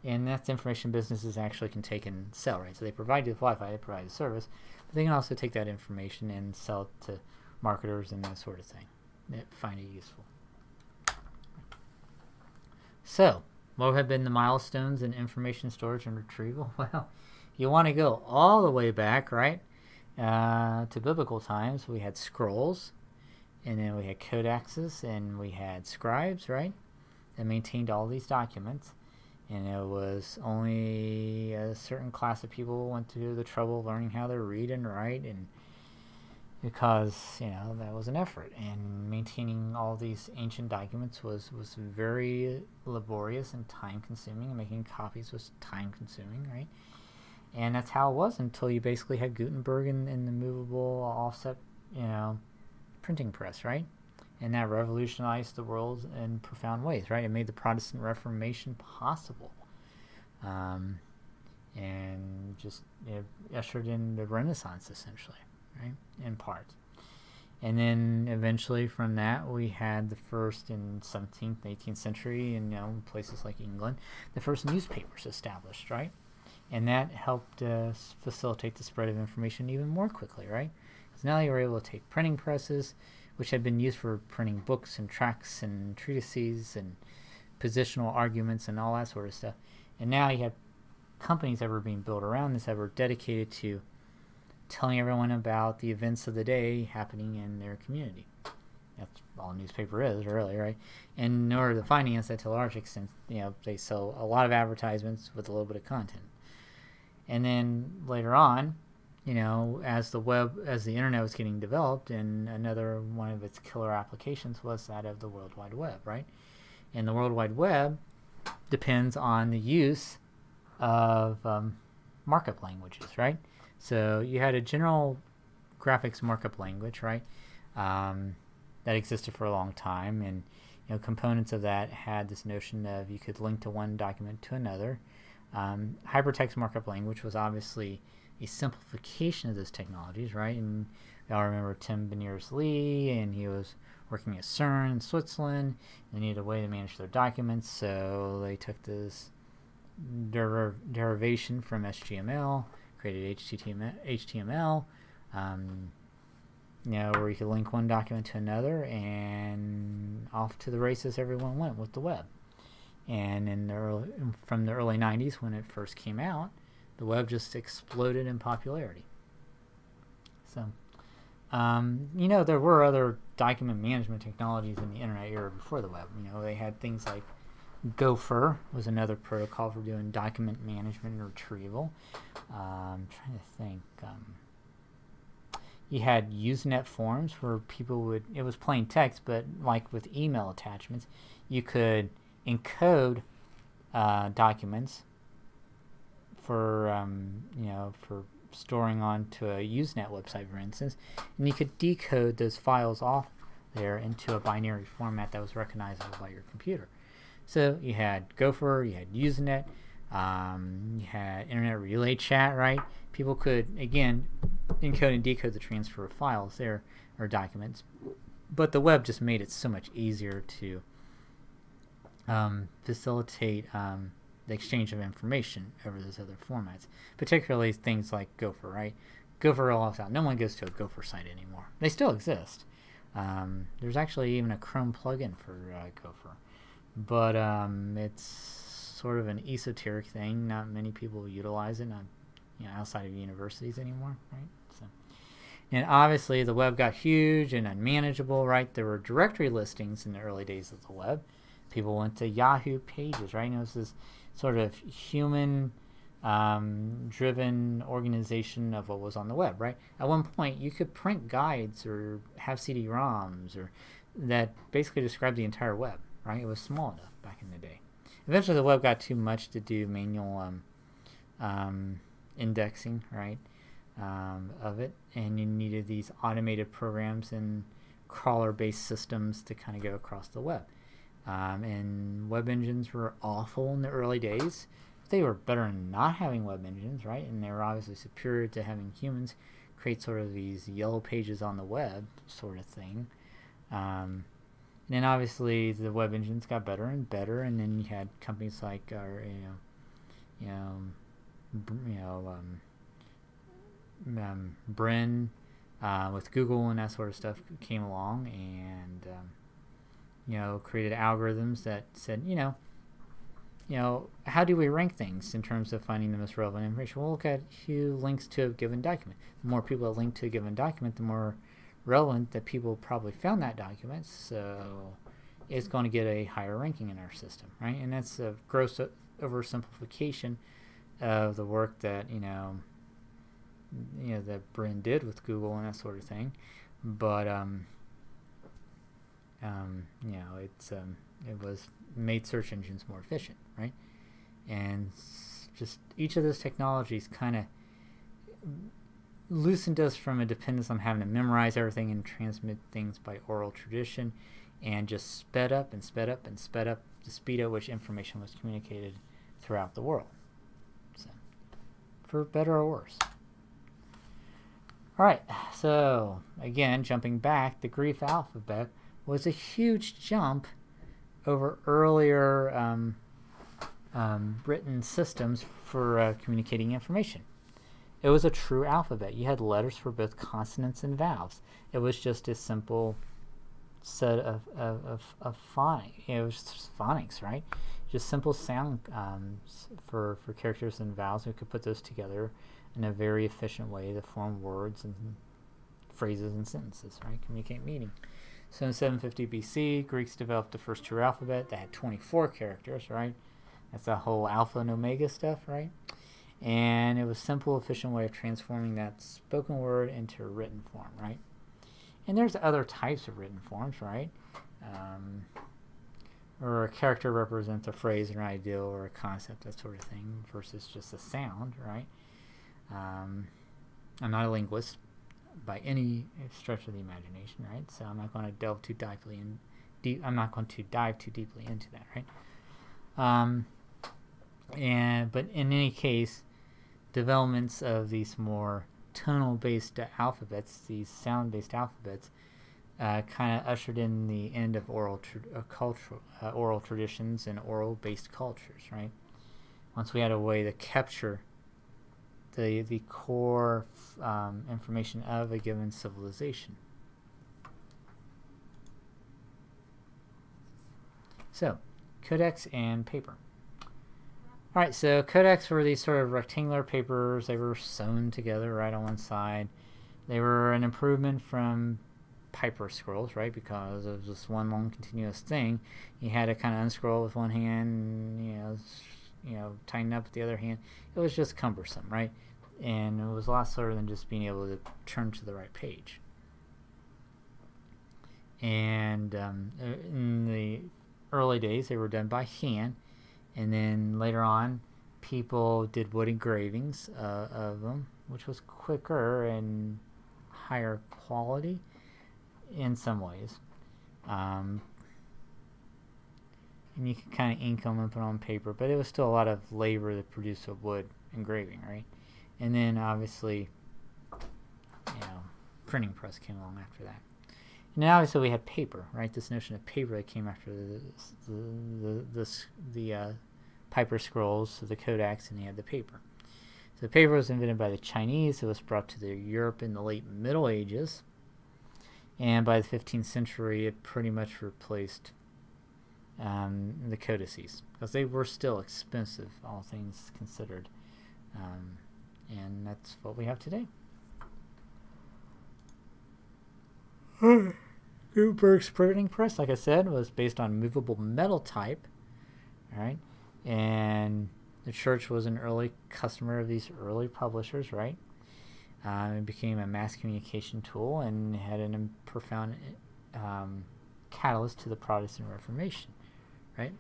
and that's information businesses actually can take and sell, right? So they provide you the Wi-Fi, they provide the service, but they can also take that information and sell it to marketers and that sort of thing that find it useful. So, what have been the milestones in information storage and retrieval? <laughs> Well, you want to go all the way back, right? Uh, to biblical times, we had scrolls, and then we had codexes, and we had scribes, right? That maintained all these documents. And it was only a certain class of people went through the trouble of learning how to read and write, and because you know that was an effort. And maintaining all these ancient documents was was very laborious and time consuming. Making copies was time consuming, right? And that's how it was until you basically had Gutenberg and, and the movable offset, you know, printing press, right? And that revolutionized the world in profound ways, right? It made the Protestant Reformation possible, um, and just it ushered in the Renaissance, essentially, right? In part. And then eventually from that, we had the first in 17th, 18th century, in you know, places like England, the first newspapers established, right? And that helped uh, facilitate the spread of information even more quickly, right? Because now you were able to take printing presses, which had been used for printing books and tracts and treatises and positional arguments and all that sort of stuff, and now you have companies that were being built around this that were dedicated to telling everyone about the events of the day happening in their community. That's all a newspaper is, really, right? And in order to finance that to a large extent, you know, they sell a lot of advertisements with a little bit of content. And then later on, you know, as the web, as the internet was getting developed, and another one of its killer applications was that of the World Wide Web, right? And the World Wide Web depends on the use of um, markup languages, right? So you had a general graphics markup language, right? Um, that existed for a long time, and you know, components of that had this notion of you could link to one document to another, um, hypertext markup language was obviously a simplification of those technologies, right? And we all remember Tim Berners-Lee, and he was working at CERN in Switzerland. They needed a way to manage their documents, so they took this der derivation from SGML, created HTML, HTML um, you know, where you could link one document to another, and off to the races everyone went with the web. And in the early, from the early 90s, when it first came out, the web just exploded in popularity. So, um, you know, there were other document management technologies in the internet era before the web. You know, they had things like Gopher was another protocol for doing document management and retrieval. Um, I'm trying to think. Um, you had Usenet forms where people would, it was plain text, but like with email attachments, you could encode uh, documents for, um, you know, for storing onto a Usenet website, for instance, and you could decode those files off there into a binary format that was recognizable by your computer. So you had Gopher, you had Usenet, um, you had Internet Relay Chat, right? People could, again, encode and decode the transfer of files there, or documents. But the web just made it so much easier to um, facilitate um, the exchange of information over those other formats, particularly things like Gopher, right? Gopher allows out. No one goes to a Gopher site anymore. They still exist. Um, there's actually even a Chrome plugin for uh, Gopher, but um, it's sort of an esoteric thing. Not many people utilize it, not you know, outside of universities anymore, right? So, and obviously the web got huge and unmanageable, right? There were directory listings in the early days of the web. People went to Yahoo pages, right? And it was this sort of human um, driven organization of what was on the web, right? At one point, you could print guides or have CD-ROMs or that basically described the entire web, right? It was small enough back in the day. Eventually, the web got too much to do manual um, um, indexing, right, um, of it, and you needed these automated programs and crawler-based systems to kind of go across the web. Um, and web engines were awful in the early days. They were better than not having web engines, right? And they were obviously superior to having humans create sort of these yellow pages on the web sort of thing. Um, and then obviously the web engines got better and better, and then you had companies like, uh, you know, you know, you know, um, um, Brin uh, with Google and that sort of stuff came along and, um, you know, created algorithms that said, you know, you know, how do we rank things in terms of finding the most relevant information? We'll look at who links to a given document. The more people that link to a given document, the more relevant that people probably found that document. So it's going to get a higher ranking in our system, right? And that's a gross oversimplification of the work that you know you know that Brin did with Google and that sort of thing, but um, um, you know it's um, it was made search engines more efficient, right? And just each of those technologies kind of loosened us from a dependence on having to memorize everything and transmit things by oral tradition, and just sped up and sped up and sped up the speed at which information was communicated throughout the world So, for better or worse. Alright, so again, jumping back, the Greek alphabet was a huge jump over earlier um, um, written systems for uh, communicating information. It was a true alphabet. You had letters for both consonants and vowels. It was just a simple set of, of, of, of phonics. It was phonics, right? just simple sound um, for, for characters and vowels. We could put those together in a very efficient way to form words and phrases and sentences, right? Communicate meaning. So in 750 BC, Greeks developed the first true alphabet that had 24 characters, right? That's the whole alpha and omega stuff, right? And it was a simple, efficient way of transforming that spoken word into a written form, right? And there's other types of written forms, right? Um, or a character represents a phrase or an ideal or a concept, that sort of thing, versus just a sound, right? Um, I'm not a linguist by any stretch of the imagination, right? So I'm not going to delve too deeply in. Deep, I'm not going to dive too deeply into that, right? Um, and but in any case, developments of these more tonal-based alphabets, these sound-based alphabets, uh, kind of ushered in the end of oral uh, cultural uh, oral traditions and oral based cultures, right? once we had a way to capture the the core um, information of a given civilization. So, codex and paper. Alright, so codex were these sort of rectangular papers. They were sewn together right on one side. They were an improvement from Piper scrolls, right? Because it was just one long continuous thing. You had to kind of unscroll with one hand, you know, you know, tighten up with the other hand. It was just cumbersome, right? And it was a lot slower than just being able to turn to the right page. And um, in the early days, they were done by hand and then later on people did wood engravings uh, of them which was quicker and higher quality in some ways um, and you could kind of ink them and put on paper but it was still a lot of labor to produce a wood engraving right and then obviously you know printing press came along after that and then obviously we had paper right this notion of paper that came after the the the, the, the uh, Piper scrolls, so the codex, and he had the paper. So the paper was invented by the Chinese. It was brought to the Europe in the late Middle Ages. And by the 15th century, it pretty much replaced um, the codices because they were still expensive, all things considered. Um, and that's what we have today. <sighs> Gutenberg's printing press, like I said, was based on movable metal type. All right and the church was an early customer of these early publishers, right? Um, it became a mass communication tool and had a profound um, catalyst to the Protestant Reformation, right?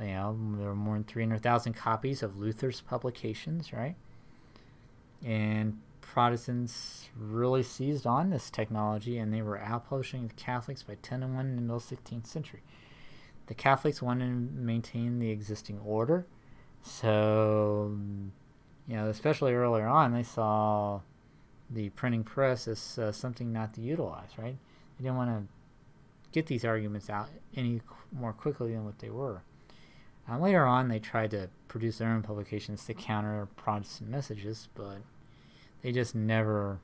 You know, there were more than 300,000 copies of Luther's publications, right? And Protestants really seized on this technology and they were outpublishing the Catholics by 10 to 1 in the middle 16th century the Catholics wanted to maintain the existing order. So, you know, especially earlier on, they saw the printing press as uh, something not to utilize, right? They didn't want to get these arguments out any more quickly than what they were. Uh, later on, they tried to produce their own publications to counter Protestant messages, but they just never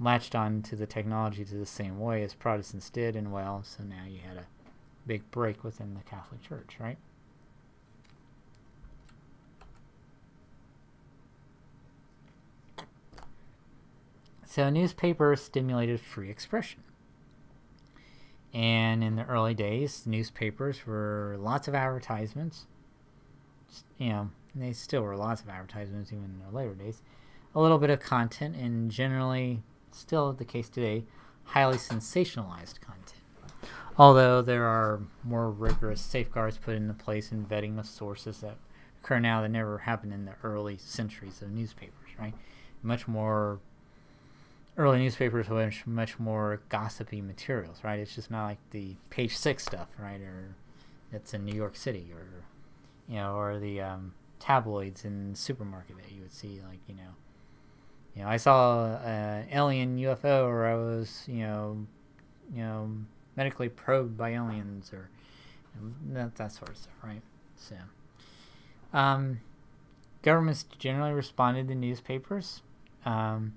latched on to the technology to the same way as Protestants did, and well, so now you had a big break within the Catholic Church, right? So newspapers stimulated free expression. And in the early days, newspapers were lots of advertisements. You know, they still were lots of advertisements even in the later days. A little bit of content, and generally, still the case today, highly sensationalized content. Although there are more rigorous safeguards put into place in vetting of sources that occur now that never happened in the early centuries of newspapers, right? Much more early newspapers were much more gossipy materials, right? It's just not like the page six stuff, right? Or that's in New York City, or you know, or the um, tabloids in supermarket that you would see, like you know, you know, I saw an alien UFO, or I was, you know, you know medically probed by aliens or that, that sort of stuff, right? So, um, governments generally responded to newspapers um,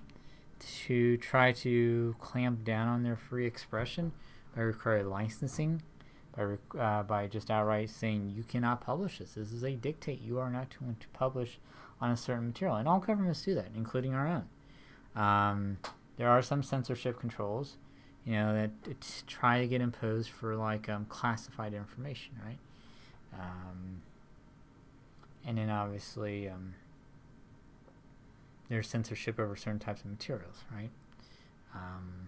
to try to clamp down on their free expression by requiring licensing, by uh, by just outright saying you cannot publish this. This is a dictate. You are not going to publish on a certain material, and all governments do that, including our own. Um, there are some censorship controls you know that try to get imposed for like um, classified information right um, and then obviously um, there's censorship over certain types of materials right? Um,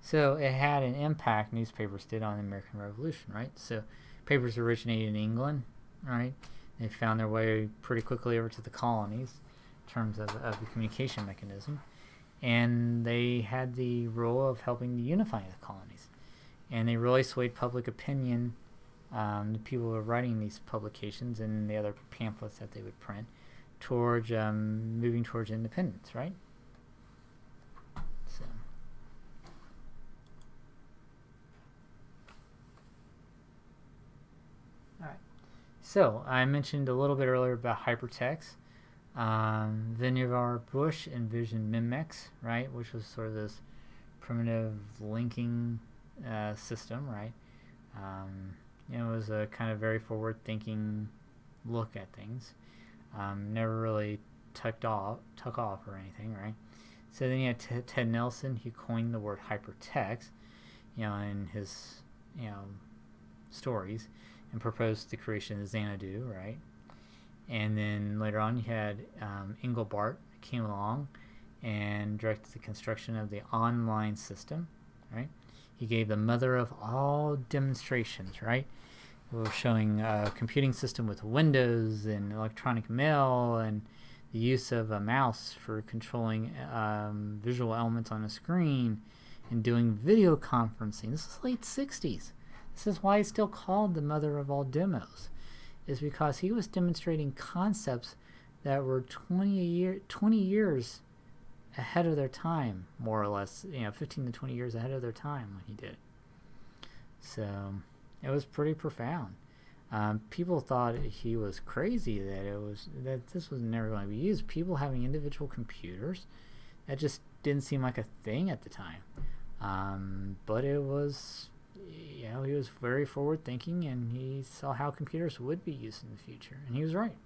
so it had an impact newspapers did on the American Revolution right? So papers originated in England right? They found their way pretty quickly over to the colonies in terms of, of the communication mechanism. And they had the role of helping to unify the colonies. And they really swayed public opinion, um, the people who were writing these publications and the other pamphlets that they would print, towards um, moving towards independence, right? So. So, I mentioned a little bit earlier about hypertext. Um, Vannevar Bush envisioned Memex, right, which was sort of this primitive linking uh, system, right? Um, it was a kind of very forward-thinking look at things. Um, never really tucked off, took off or anything, right? So then you had T Ted Nelson, he coined the word hypertext, you know, in his, you know, stories, and proposed the creation of Xanadu, right? And then later on, you had um, Engelbart came along and directed the construction of the online system, right? He gave the mother of all demonstrations, right? We were showing a computing system with Windows and electronic mail and the use of a mouse for controlling um, visual elements on a screen and doing video conferencing. This is late 60s. This is why he's still called the mother of all demos, is because he was demonstrating concepts that were 20 year 20 years ahead of their time, more or less, you know, 15 to 20 years ahead of their time when he did. it. So, it was pretty profound. Um, people thought he was crazy that it was that this was never going to be used. People having individual computers, that just didn't seem like a thing at the time. Um, but it was, you know, he was very forward thinking, and he saw how computers would be used in the future, and he was right.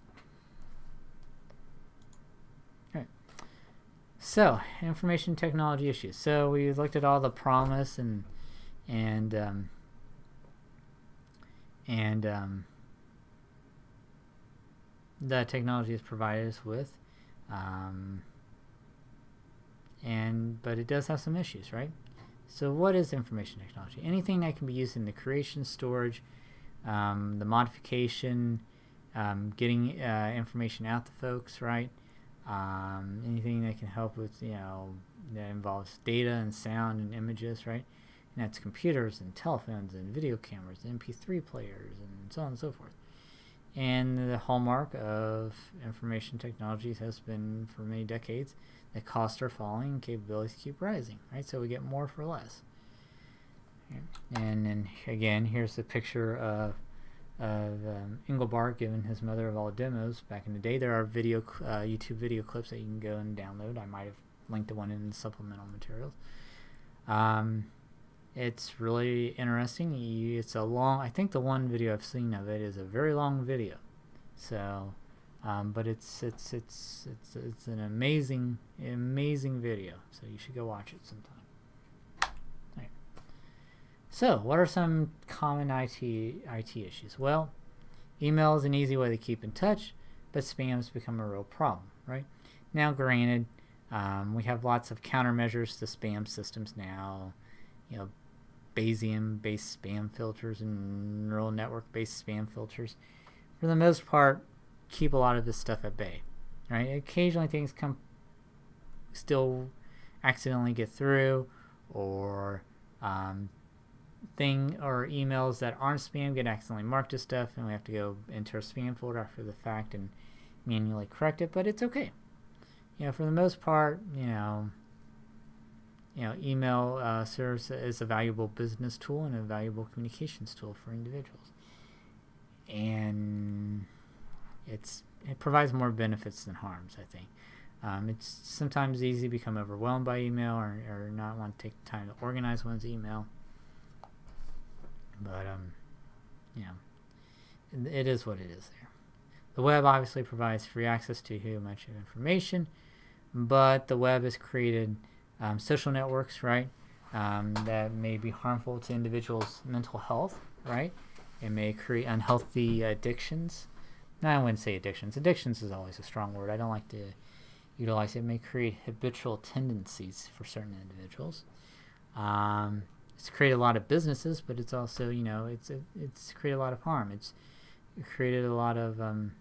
So, information technology issues. So we looked at all the promise and and um, and um, the technology has provided us with. Um, and but it does have some issues, right? So what is information technology? Anything that can be used in the creation, storage, um, the modification, um, getting uh, information out to folks, right? Um, anything that can help with, you know, that involves data and sound and images, right? And that's computers and telephones and video cameras, and MP3 players, and so on and so forth. And the hallmark of information technologies has been for many decades that costs are falling and capabilities keep rising, right? So we get more for less. And then again, here's the picture of, of um, Engelbart giving his mother of all demos back in the day. There are video, uh, YouTube video clips that you can go and download. I might have linked to one in the supplemental materials. Um, it's really interesting. It's a long, I think the one video I've seen of it is a very long video. So, um, but it's, it's, it's, it's, it's an amazing, amazing video. So you should go watch it sometime. Right. So, what are some common IT, IT issues? Well, email is an easy way to keep in touch, but spam's become a real problem, right? Now, granted, um, we have lots of countermeasures to spam systems now. You know, Bayesian-based spam filters and neural network-based spam filters, for the most part, keep a lot of this stuff at bay. Right? Occasionally, things come still accidentally get through, or um, thing or emails that aren't spam get accidentally marked as stuff, and we have to go into our spam folder after the fact and manually correct it. But it's okay. You know, for the most part, you know, you know, email uh, serves as a valuable business tool and a valuable communications tool for individuals. And it's it provides more benefits than harms, I think. Um, it's sometimes easy to become overwhelmed by email or, or not want to take the time to organize one's email. But, um, you know, it is what it is there. The web obviously provides free access to a huge of information, but the web is created um, social networks, right, um, that may be harmful to individuals' mental health, right? It may create unhealthy addictions. No, I wouldn't say addictions. Addictions is always a strong word. I don't like to utilize it. It may create habitual tendencies for certain individuals. Um, it's created a lot of businesses, but it's also, you know, it's it's created a lot of harm. It's created a lot of um,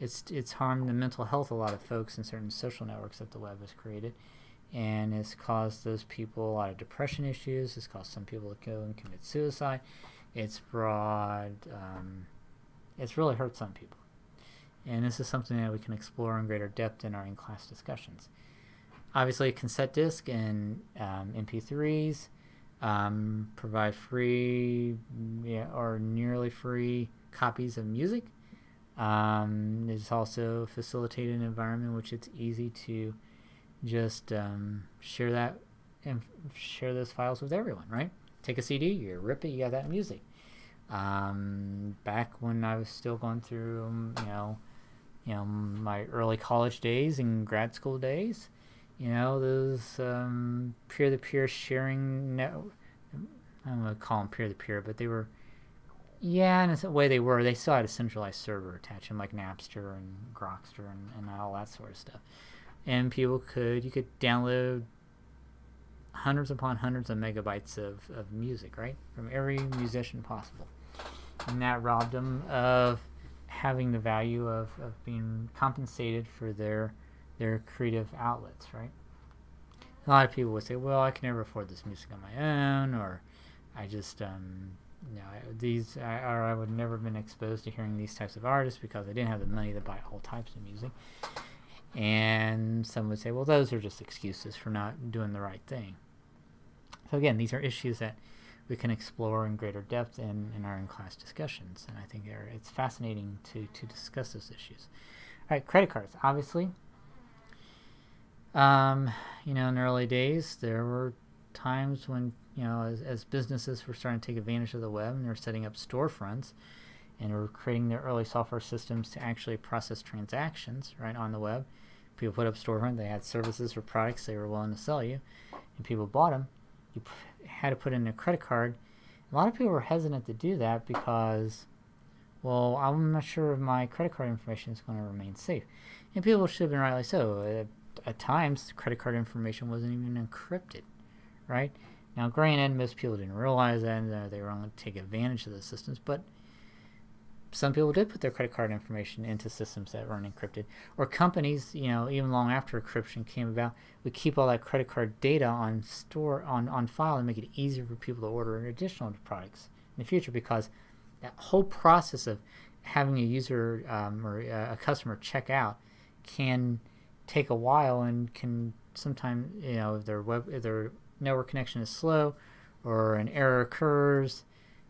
it's it's harmed the mental health of a lot of folks in certain social networks that the web has created and it's caused those people a lot of depression issues. It's caused some people to go and commit suicide. It's brought, um, it's really hurt some people. And this is something that we can explore in greater depth in our in-class discussions. Obviously, cassette disc and um, MP3s um, provide free yeah, or nearly free copies of music. Um, it's also facilitated an environment in which it's easy to just um, share that and share those files with everyone, right? Take a CD, you rip it, you got that music. Um, back when I was still going through, um, you know, you know, my early college days and grad school days, you know, those um, peer-to-peer sharing net. I don't want to call them peer-to-peer, but they were, yeah, in a way they were. They still had a centralized server attached, them, like Napster and Grokster and, and all that sort of stuff. And people could, you could download hundreds upon hundreds of megabytes of, of music, right? From every musician possible. And that robbed them of having the value of, of being compensated for their their creative outlets, right? A lot of people would say, well, I can never afford this music on my own, or I just, um, you know, these, I, or I would never have been exposed to hearing these types of artists because I didn't have the money to buy all types of music. And some would say, well, those are just excuses for not doing the right thing. So again, these are issues that we can explore in greater depth in, in our in-class discussions. And I think it's fascinating to, to discuss those issues. All right, credit cards. Obviously, um, you know, in early days, there were times when, you know, as, as businesses were starting to take advantage of the web and they're setting up storefronts and were creating their early software systems to actually process transactions, right, on the web. People put up storefront, they had services or products they were willing to sell you, and people bought them. You had to put in a credit card. A lot of people were hesitant to do that because, well, I'm not sure if my credit card information is going to remain safe. And people should have been rightly so. At, at times, credit card information wasn't even encrypted, right? Now, granted, most people didn't realize that uh, they were only to take advantage of the systems, but some people did put their credit card information into systems that weren't encrypted. Or companies, you know, even long after encryption came about, would keep all that credit card data on store on, on file and make it easier for people to order additional products in the future because that whole process of having a user um, or a customer check out can take a while and can sometimes, you know, if their web if their network connection is slow or an error occurs,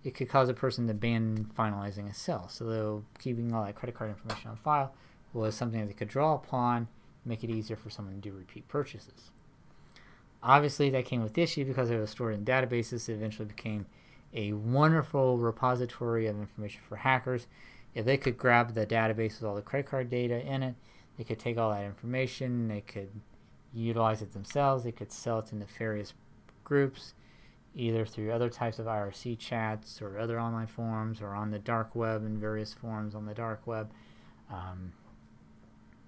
it could cause a person to ban finalizing a sale. So though keeping all that credit card information on file was something that they could draw upon, make it easier for someone to do repeat purchases. Obviously, that came with issue because it was stored in databases. It eventually became a wonderful repository of information for hackers. If they could grab the database with all the credit card data in it, they could take all that information, they could utilize it themselves, they could sell it to nefarious groups, either through other types of IRC chats or other online forums or on the dark web and various forums on the dark web, um,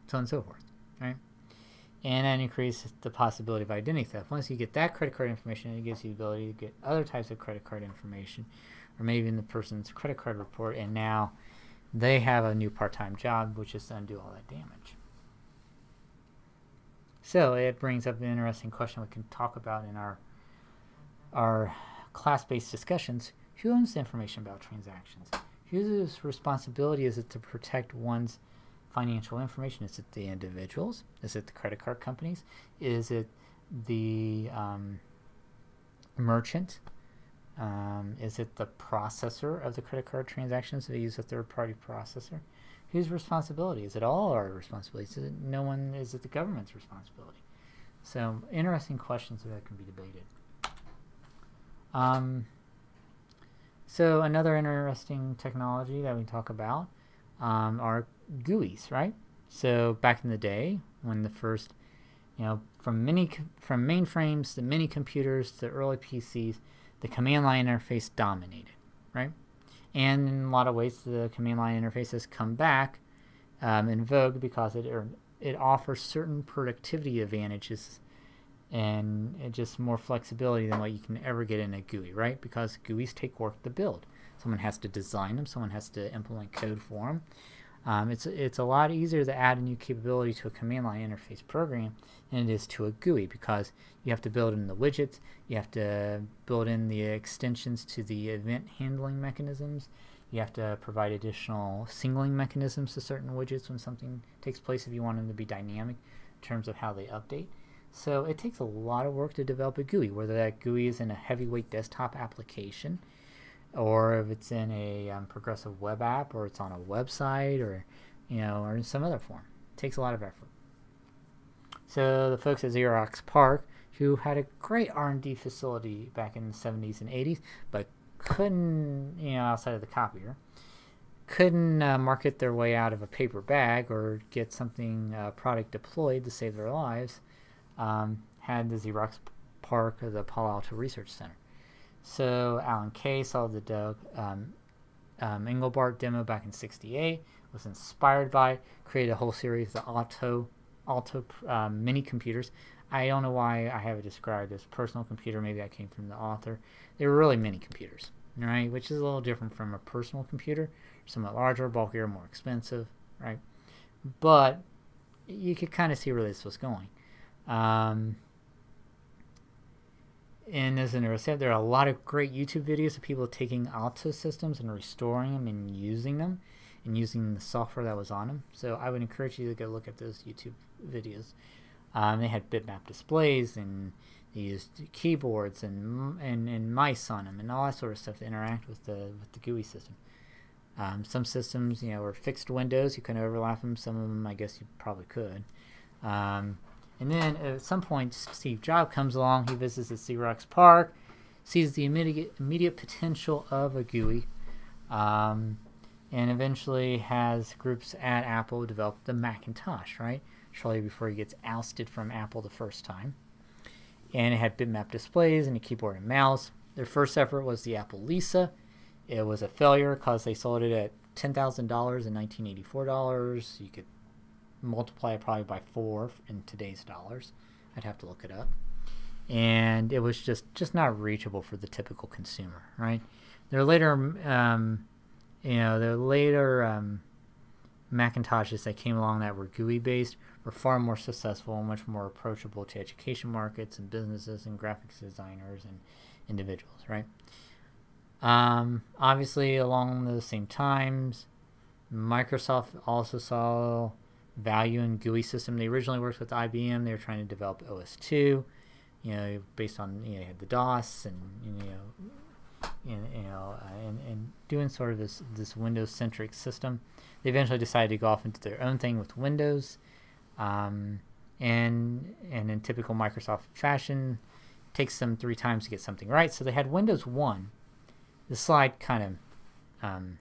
so on and so forth, right? And that increases the possibility of identity theft. Once you get that credit card information, it gives you the ability to get other types of credit card information, or maybe in the person's credit card report, and now they have a new part-time job, which is to undo all that damage. So it brings up an interesting question we can talk about in our our class-based discussions, who owns the information about transactions? Whose responsibility is it to protect one's financial information? Is it the individuals? Is it the credit card companies? Is it the um, merchant? Um, is it the processor of the credit card transactions? Do They use a third-party processor. Whose responsibility? Is it all our responsibility? Is it no one? Is it the government's responsibility? So interesting questions that can be debated. Um, so another interesting technology that we talk about um, are GUIs, right? So back in the day, when the first, you know, from mini from mainframes to mini computers to early PCs, the command line interface dominated, right? And in a lot of ways, the command line interface has come back um, in vogue because it it offers certain productivity advantages and just more flexibility than what you can ever get in a GUI, right? Because GUIs take work to build. Someone has to design them. Someone has to implement code for them. Um, it's it's a lot easier to add a new capability to a command line interface program than it is to a GUI because you have to build in the widgets, you have to build in the extensions to the event handling mechanisms, you have to provide additional signaling mechanisms to certain widgets when something takes place if you want them to be dynamic in terms of how they update. So it takes a lot of work to develop a GUI, whether that GUI is in a heavyweight desktop application or if it's in a um, progressive web app, or it's on a website, or you know, or in some other form. It takes a lot of effort. So the folks at Xerox PARC, who had a great R&D facility back in the 70s and 80s, but couldn't, you know, outside of the copier, couldn't uh, market their way out of a paper bag or get something uh, product deployed to save their lives, um, had the Xerox PARC or the Palo Alto Research Center. So Alan Kay saw the Doug um, um, Engelbart demo back in '68, was inspired by, created a whole series of Alto Alto um, mini computers. I don't know why I have it described as personal computer. Maybe that came from the author. They were really mini computers, right? Which is a little different from a personal computer. Somewhat larger, bulkier, more expensive, right? But you could kind of see where this was going. Um, and as I said, there are a lot of great YouTube videos of people taking Alto systems and restoring them and using them and using the software that was on them. So I would encourage you to go look at those YouTube videos. Um, they had bitmap displays and they used keyboards and, and and mice on them and all that sort of stuff to interact with the with the GUI system. Um, some systems, you know, were fixed windows. You couldn't overlap them. Some of them, I guess, you probably could. Um, and then at some point, Steve Jobs comes along. He visits the Xerox PARC, sees the immediate immediate potential of a GUI, um, and eventually has groups at Apple develop the Macintosh. Right shortly before he gets ousted from Apple the first time. And it had bitmap displays and a keyboard and mouse. Their first effort was the Apple Lisa. It was a failure because they sold it at $10,000 in 1984 dollars. You could multiply probably by four in today's dollars. I'd have to look it up. And it was just, just not reachable for the typical consumer, right? There later, um, you know, there later um, Macintoshes that came along that were GUI based were far more successful and much more approachable to education markets and businesses and graphics designers and individuals, right? Um, obviously, along the same times, Microsoft also saw value in GUI system. They originally worked with IBM. They were trying to develop OS2, you know, based on you know, the DOS and you know, and, you know, uh, and, and doing sort of this this Windows centric system. They eventually decided to go off into their own thing with Windows um, and and in typical Microsoft fashion, takes them three times to get something right. So they had Windows 1. The slide kind of um,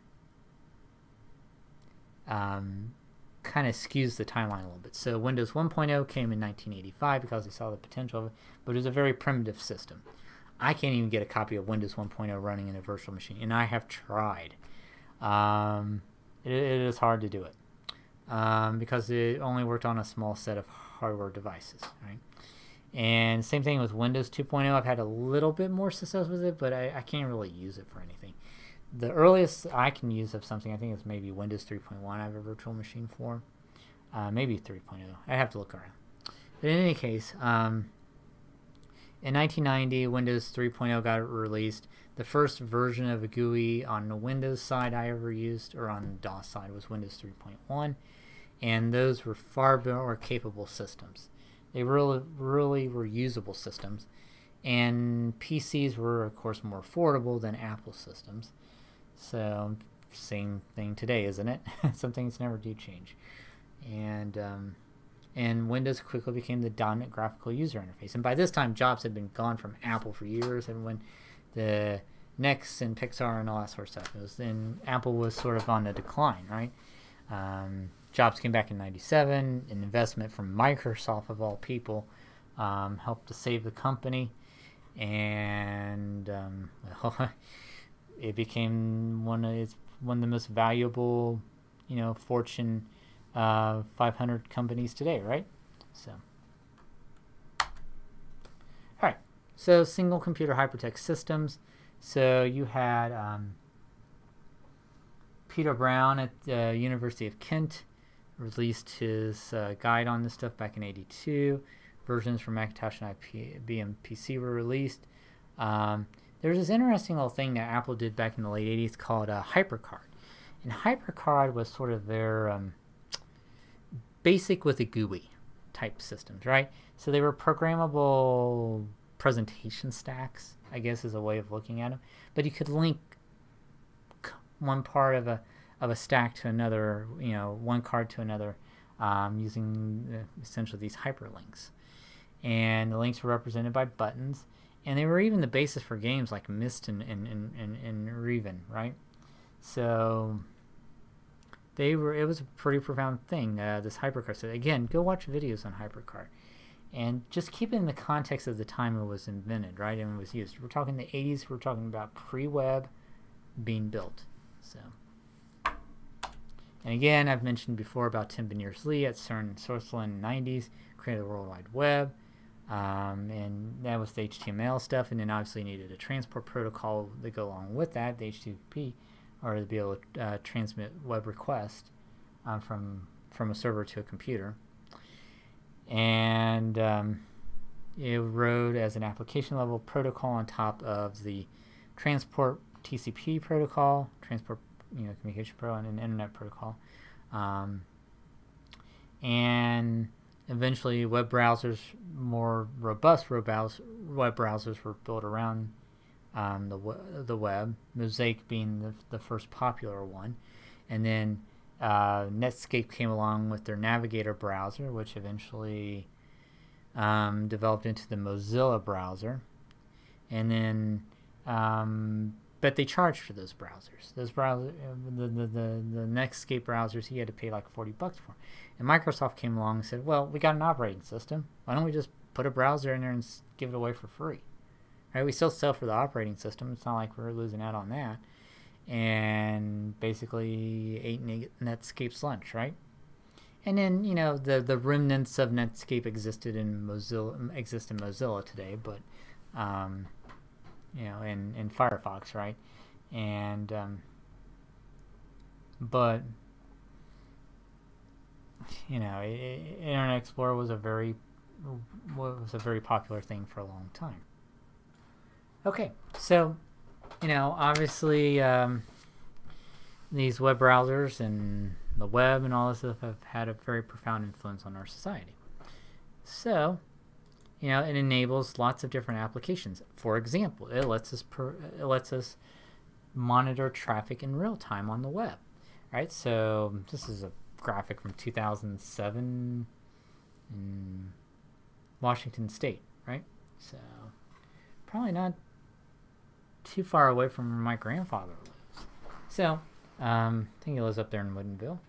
um, kind of skews the timeline a little bit. So Windows 1.0 came in 1985 because they saw the potential of it, but it was a very primitive system. I can't even get a copy of Windows 1.0 running in a virtual machine, and I have tried. Um, it, it is hard to do it um, because it only worked on a small set of hardware devices, right? And same thing with Windows 2.0. I've had a little bit more success with it, but I, I can't really use it for anything. The earliest I can use of something, I think, is maybe Windows 3.1. I have a virtual machine for. Uh, maybe 3.0. I have to look around. But in any case, um, in 1990, Windows 3.0 got released. The first version of a GUI on the Windows side I ever used, or on the DOS side, was Windows 3.1 and those were far more capable systems. They really, really were usable systems, and PCs were, of course, more affordable than Apple systems. So, same thing today, isn't it? <laughs> Some things never do change, and um, and Windows quickly became the dominant graphical user interface. And by this time, Jobs had been gone from Apple for years, and when the NeXT and Pixar and all that sort of stuff it was, then Apple was sort of on the decline, right? Um, Jobs came back in 97. An investment from Microsoft, of all people, um, helped to save the company. And um, <laughs> it became one of its, one of the most valuable, you know, Fortune uh, 500 companies today, right? So, all right. So, single computer hypertext systems. So you had um, Peter Brown at the University of Kent released his uh, guide on this stuff back in 82. Versions for Macintosh and IBM PC were released. Um, there's this interesting little thing that Apple did back in the late 80s called a HyperCard. And HyperCard was sort of their um, basic with a GUI type systems, right? So they were programmable presentation stacks, I guess is a way of looking at them. But you could link one part of a of a stack to another, you know, one card to another, um, using uh, essentially these hyperlinks. And the links were represented by buttons, and they were even the basis for games like Myst and and and, and, and Riven, right? So they were. It was a pretty profound thing. Uh, this hypercard. So again, go watch videos on hypercard, and just keep it in the context of the time it was invented, right? And it was used. We're talking the 80s. We're talking about pre-web being built. So. And again, I've mentioned before about Tim Berners-Lee at CERN Switzerland in the 90s, created the World Wide Web, um, and that was the HTML stuff, and then obviously needed a transport protocol to go along with that, the HTTP, or to be able to uh, transmit web requests um, from from a server to a computer. And um, it rode as an application level protocol on top of the transport TCP protocol, transport you know communication protocol, and an internet protocol. Um, and eventually, web browsers, more robust web browsers, were built around um, the the web. Mosaic being the the first popular one, and then uh, Netscape came along with their Navigator browser, which eventually um, developed into the Mozilla browser, and then um, but they charged for those browsers. Those browser, uh, the, the, the, the Netscape browsers, he had to pay like 40 bucks for. And Microsoft came along and said, well, we got an operating system. Why don't we just put a browser in there and give it away for free? Right? We still sell for the operating system. It's not like we're losing out on that. And basically ate Netscape's lunch, right? And then, you know, the, the remnants of Netscape existed in Mozilla, exist in Mozilla today, but... Um, you know, in, in Firefox, right? And, um, but, you know, Internet Explorer was a very, was a very popular thing for a long time. Okay, so, you know, obviously, um, these web browsers and the web and all this stuff have had a very profound influence on our society. So, you know, it enables lots of different applications. For example, it lets us per, it lets us monitor traffic in real time on the web. Right? So this is a graphic from 2007 in Washington State, right? So probably not too far away from where my grandfather lives. So um, I think he lives up there in Woodinville.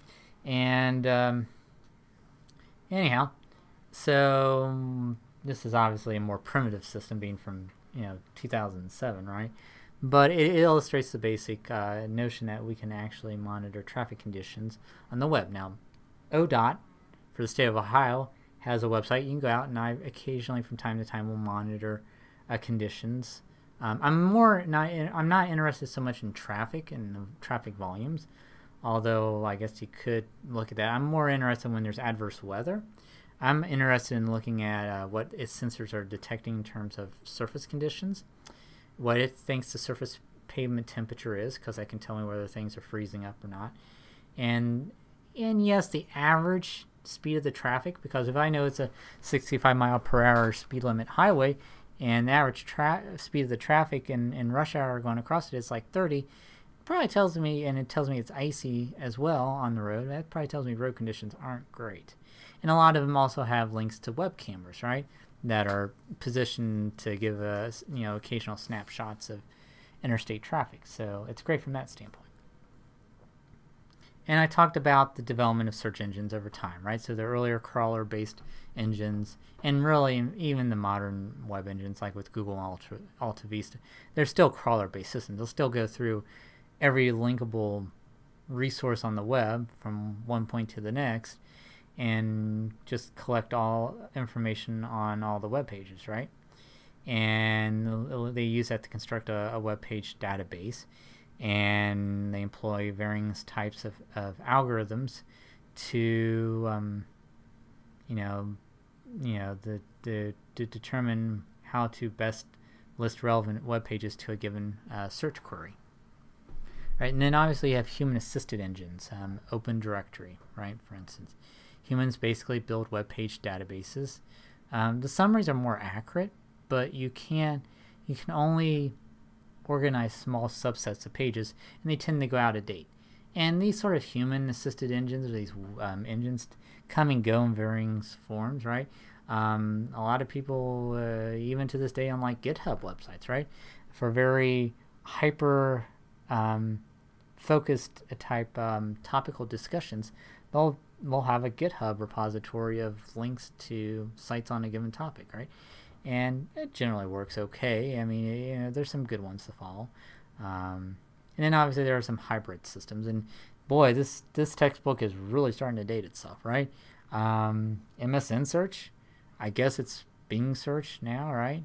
And um, anyhow, so this is obviously a more primitive system being from you know 2007 right? But it, illustrates the basic uh, notion that we can actually monitor traffic conditions on the web. Now ODOT for the state of Ohio has a website. You can go out and I occasionally from time to time will monitor uh, conditions. Um, I'm more not in, I'm not interested so much in traffic and traffic volumes although I guess you could look at that. I'm more interested when there's adverse weather I'm interested in looking at uh, what its sensors are detecting in terms of surface conditions, what it thinks the surface pavement temperature is, because I can tell me whether things are freezing up or not, and and yes, the average speed of the traffic, because if I know it's a 65 mile per hour speed limit highway, and the average speed of the traffic in, in rush hour going across it is like 30, it probably tells me, and it tells me it's icy as well on the road, that probably tells me road conditions aren't great. And a lot of them also have links to web cameras, right? That are positioned to give us, you know, occasional snapshots of interstate traffic. So it's great from that standpoint. And I talked about the development of search engines over time, right? So the earlier crawler-based engines, and really even the modern web engines, like with Google Alta, Alta Vista, they're still crawler-based systems. They'll still go through every linkable resource on the web from one point to the next and just collect all information on all the web pages, right? And they use that to construct a, a web page database, and they employ various types of, of algorithms to, um, you know, you know, the, the to determine how to best list relevant web pages to a given uh, search query. Right, and then obviously you have human-assisted engines, um, Open Directory, right, for instance. Humans basically build web page databases. Um, the summaries are more accurate, but you can you can only organize small subsets of pages, and they tend to go out of date. And these sort of human-assisted engines, or these um, engines, come and go in varying forms, right? Um, a lot of people, uh, even to this day, on like GitHub websites, right, for very hyper um, focused type um, topical discussions, they'll they'll have a GitHub repository of links to sites on a given topic, right? And it generally works okay. I mean, you know, there's some good ones to follow. Um, and then obviously there are some hybrid systems. And boy, this this textbook is really starting to date itself, right? Um, MSN search, I guess it's Bing search now, right?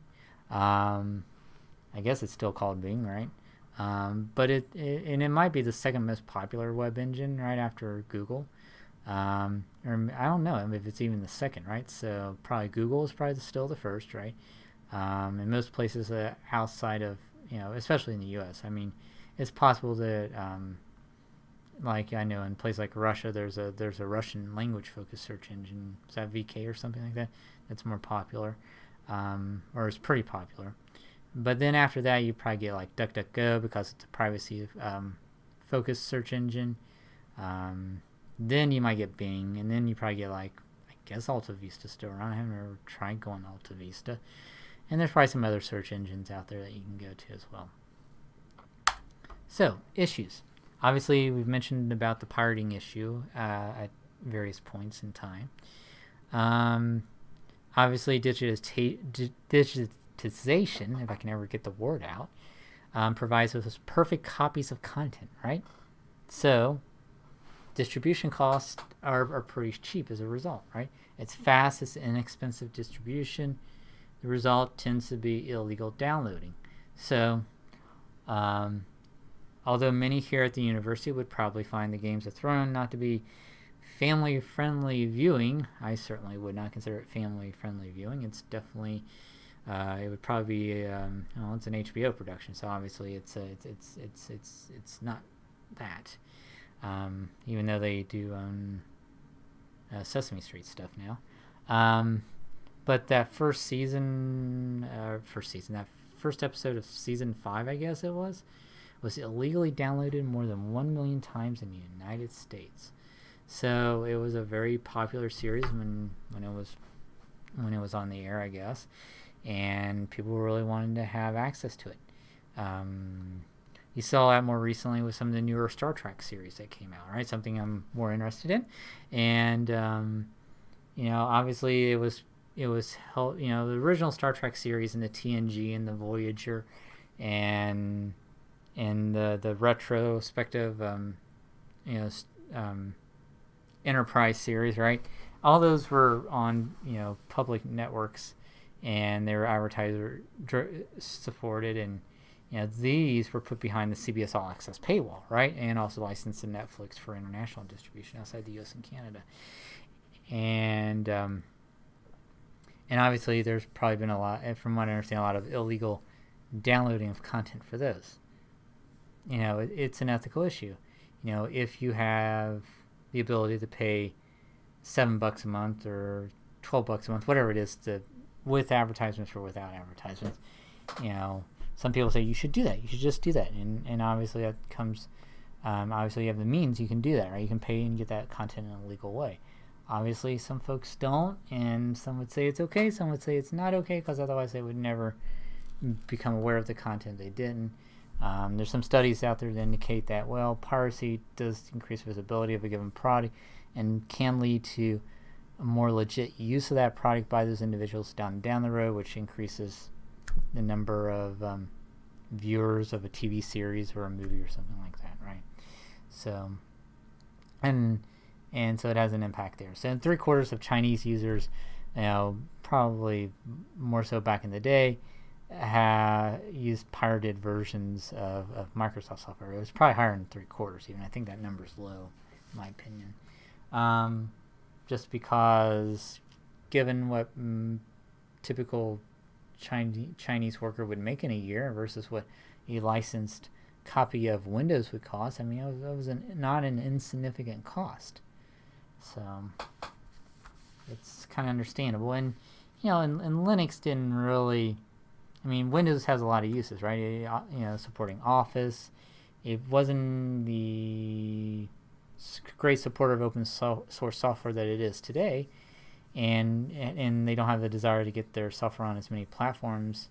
Um, I guess it's still called Bing, right? Um, but it, it, and it might be the second most popular web engine right after Google. Um, or I don't know if it's even the second, right? So probably Google is probably still the first, right? Um, in most places uh, outside of you know, especially in the U.S. I mean, it's possible that um, like I know in places like Russia, there's a there's a Russian language focused search engine. Is that VK or something like that? That's more popular, um, or is pretty popular. But then after that, you probably get like DuckDuckGo because it's a privacy um, focused search engine. Um, then you might get Bing, and then you probably get like I guess Alta Vista still around. I haven't ever tried going Alta Vista. And there's probably some other search engines out there that you can go to as well. So, issues. Obviously, we've mentioned about the pirating issue uh, at various points in time. Um, obviously, digitization, if I can ever get the word out, um, provides us perfect copies of content, right? So, distribution costs are, are pretty cheap as a result, right? It's fast, it's inexpensive distribution. The result tends to be illegal downloading. So, um, Although many here at the university would probably find the Games of Thrones not to be family friendly viewing, I certainly would not consider it family friendly viewing. It's definitely, uh, it would probably be, um, well, it's an HBO production, so obviously it's a, it's, it's it's it's it's not that. Um, even though they do own uh, Sesame Street stuff now. Um, but that first season, uh, first season, that first episode of season five, I guess it was, was illegally downloaded more than 1 million times in the United States. So it was a very popular series when, when it was when it was on the air, I guess, and people really wanted to have access to it. Um, you saw that more recently with some of the newer Star Trek series that came out, right? Something I'm more interested in, and um, you know, obviously it was it was held, you know the original Star Trek series and the TNG and the Voyager, and and the the retrospective, um, you know, um, Enterprise series, right? All those were on you know public networks, and they were advertiser supported, and you know these were put behind the CBS All Access paywall, right? And also licensed to Netflix for international distribution outside the U.S. and Canada, and um, and obviously there's probably been a lot, from what I understand, a lot of illegal downloading of content for those you know, it, it's an ethical issue. You know, if you have the ability to pay seven bucks a month or twelve bucks a month, whatever it is, to with advertisements or without advertisements, you know, some people say you should do that. You should just do that, and and obviously that comes. Um, obviously, you have the means. You can do that, right? You can pay and get that content in a legal way. Obviously, some folks don't, and some would say it's okay. Some would say it's not okay because otherwise they would never become aware of the content they didn't. Um, there's some studies out there that indicate that, well, piracy does increase visibility of a given product and can lead to a more legit use of that product by those individuals down down the road, which increases the number of um, viewers of a TV series or a movie or something like that, right? So, and and so it has an impact there. So, three quarters of Chinese users, you know, probably more so back in the day, have used pirated versions of, of Microsoft software. It was probably higher than three quarters even. I think that number is low, in my opinion. Um, just because, given what mm, typical Chinese Chinese worker would make in a year versus what a licensed copy of Windows would cost, I mean, it was, was an, not an insignificant cost. So it's kind of understandable. And you know, and, and Linux didn't really I mean, Windows has a lot of uses, right? Uh, you know, supporting Office. It wasn't the great supporter of open so source software that it is today, and and they don't have the desire to get their software on as many platforms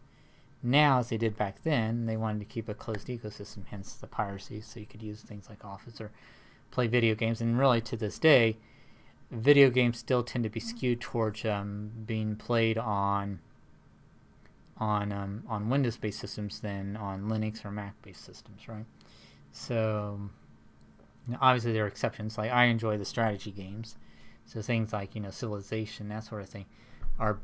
now as they did back then. They wanted to keep a closed ecosystem, hence the piracy, so you could use things like Office or play video games. And really, to this day, video games still tend to be skewed towards um, being played on on um, on Windows-based systems than on Linux or Mac-based systems, right? So obviously there are exceptions. Like I enjoy the strategy games, so things like you know Civilization, that sort of thing, are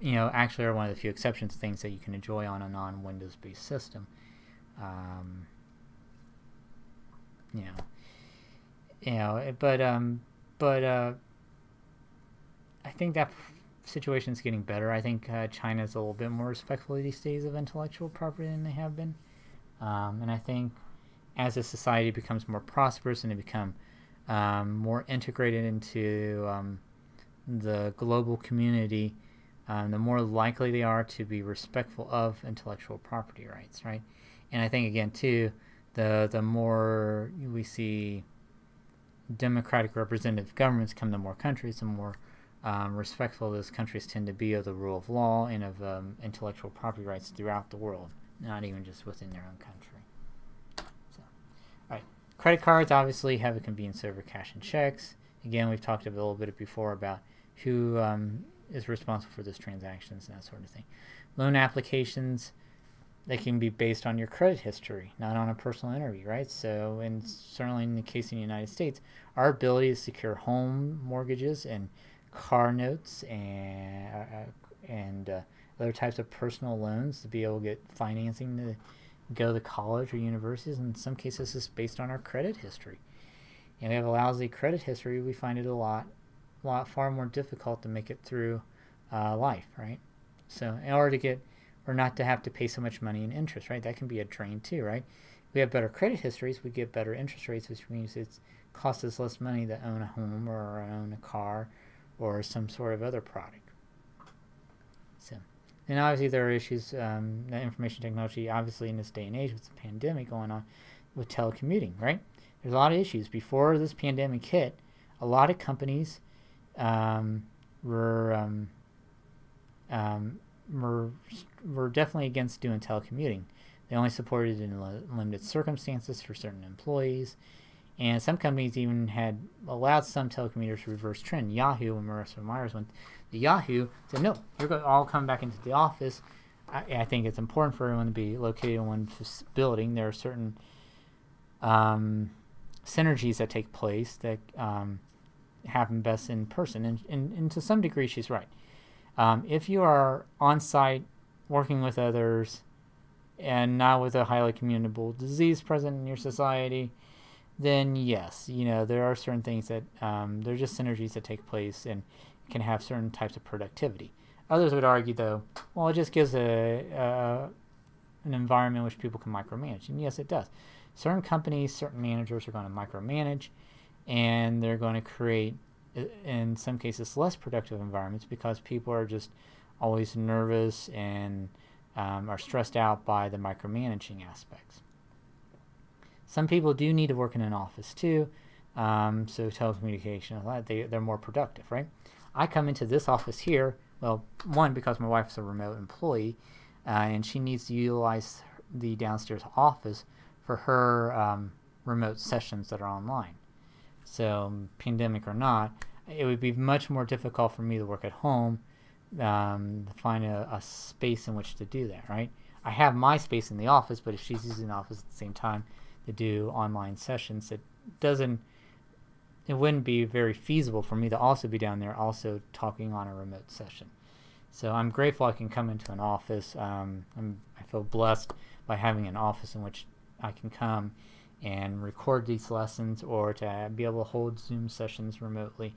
you know actually are one of the few exceptions to things that you can enjoy on a non-Windows-based system. Um, you know, you know, but um, but uh, I think that situation is getting better. I think uh, China is a little bit more respectful these days of intellectual property than they have been, um, and I think as a society becomes more prosperous and they become um, more integrated into um, the global community, um, the more likely they are to be respectful of intellectual property rights, right? And I think again too, the the more we see democratic representative governments come to more countries, the more um, respectful those countries tend to be of the rule of law and of um, intellectual property rights throughout the world, not even just within their own country. Credit cards obviously have a convenience over cash and checks. Again, we've talked a little bit before about who um, is responsible for those transactions and that sort of thing. Loan applications, they can be based on your credit history, not on a personal interview, right? So, and certainly in the case in the United States, our ability to secure home mortgages and car notes and uh, and uh, other types of personal loans to be able to get financing to go to college or universities. In some cases, it's based on our credit history. And we have a lousy credit history. We find it a lot, a lot far more difficult to make it through uh, life, right? So in order to get, or not to have to pay so much money in interest, right? That can be a drain too, right? We have better credit histories, we get better interest rates, which means it costs us less money to own a home or own a car or some sort of other product. So. And obviously there are issues, um, information technology, obviously in this day and age with the pandemic going on with telecommuting, right? There's a lot of issues. Before this pandemic hit, a lot of companies um, were, um, um were, were definitely against doing telecommuting. They only supported it in limited circumstances for certain employees. And some companies even had allowed some telecommuters to reverse trend. Yahoo, when Marissa Myers went the Yahoo said, no, you're all come back into the office. I, I, think it's important for everyone to be located in one building. There are certain um, synergies that take place that um, happen best in person. And, and, and, to some degree, she's right. Um, if you are on site working with others and not with a highly communicable disease present in your society, then yes, you know, there are certain things that, um, there are just synergies that take place. And can have certain types of productivity. Others would argue, though, well, it just gives a, a an environment which people can micromanage. And yes, it does. Certain companies, certain managers are going to micromanage, and they're going to create, in some cases, less productive environments because people are just always nervous and um, are stressed out by the micromanaging aspects. Some people do need to work in an office too, um, so telecommunication, they, they're more productive, right? I come into this office here, well, one, because my wife is a remote employee, uh, and she needs to utilize the downstairs office for her um, remote sessions that are online. So, pandemic or not, it would be much more difficult for me to work at home, um, find a, a, space in which to do that, right? I have my space in the office, but if she's using the office at the same time to do online sessions, it doesn't it wouldn't be very feasible for me to also be down there also talking on a remote session. So I'm grateful I can come into an office. Um, i feel blessed by having an office in which I can come and record these lessons or to be able to hold Zoom sessions remotely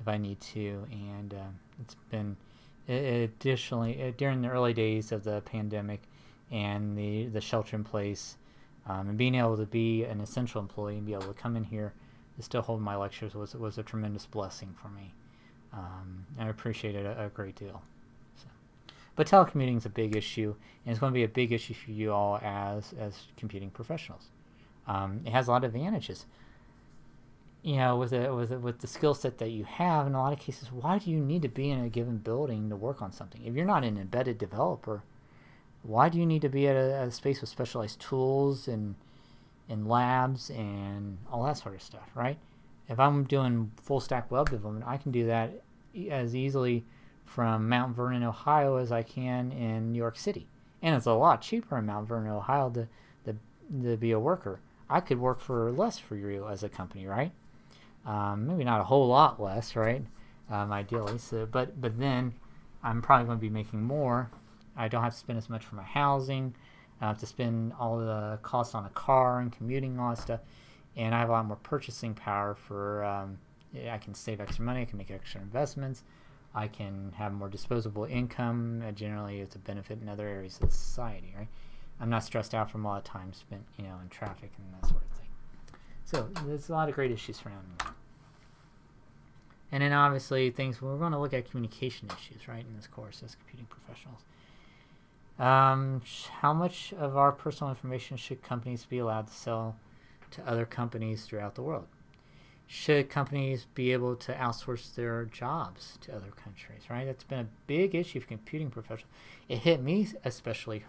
if I need to. And uh, it's been additionally uh, during the early days of the pandemic and the, the shelter in place um, and being able to be an essential employee and be able to come in here still hold my lectures was was a tremendous blessing for me. Um, I appreciate it a, a great deal. So. But telecommuting is a big issue, and it's going to be a big issue for you all as as computing professionals. Um, it has a lot of advantages. You know, with the with the, with the skill set that you have, in a lot of cases, why do you need to be in a given building to work on something? If you're not an embedded developer, why do you need to be at a, a space with specialized tools and and labs and all that sort of stuff, right? If I'm doing full stack web development, I can do that as easily from Mount Vernon, Ohio as I can in New York City. And it's a lot cheaper in Mount Vernon, Ohio to, to, to be a worker. I could work for less for you as a company, right? Um, maybe not a whole lot less, right? Um, ideally. So, but but then I'm probably going to be making more. I don't have to spend as much for my housing. I have to spend all the costs on a car and commuting all that stuff. And I have a lot more purchasing power for. Um, I can save extra money. I can make extra investments. I can have more disposable income. Uh, generally, it's a benefit in other areas of society, right? I'm not stressed out from all the time spent, you know, in traffic and that sort of thing. So there's a lot of great issues surrounding that. And then obviously things, we're going to look at communication issues, right, in this course as computing professionals. Um, how much of our personal information should companies be allowed to sell to other companies throughout the world? Should companies be able to outsource their jobs to other countries, right? That's been a big issue for computing professionals. It hit me especially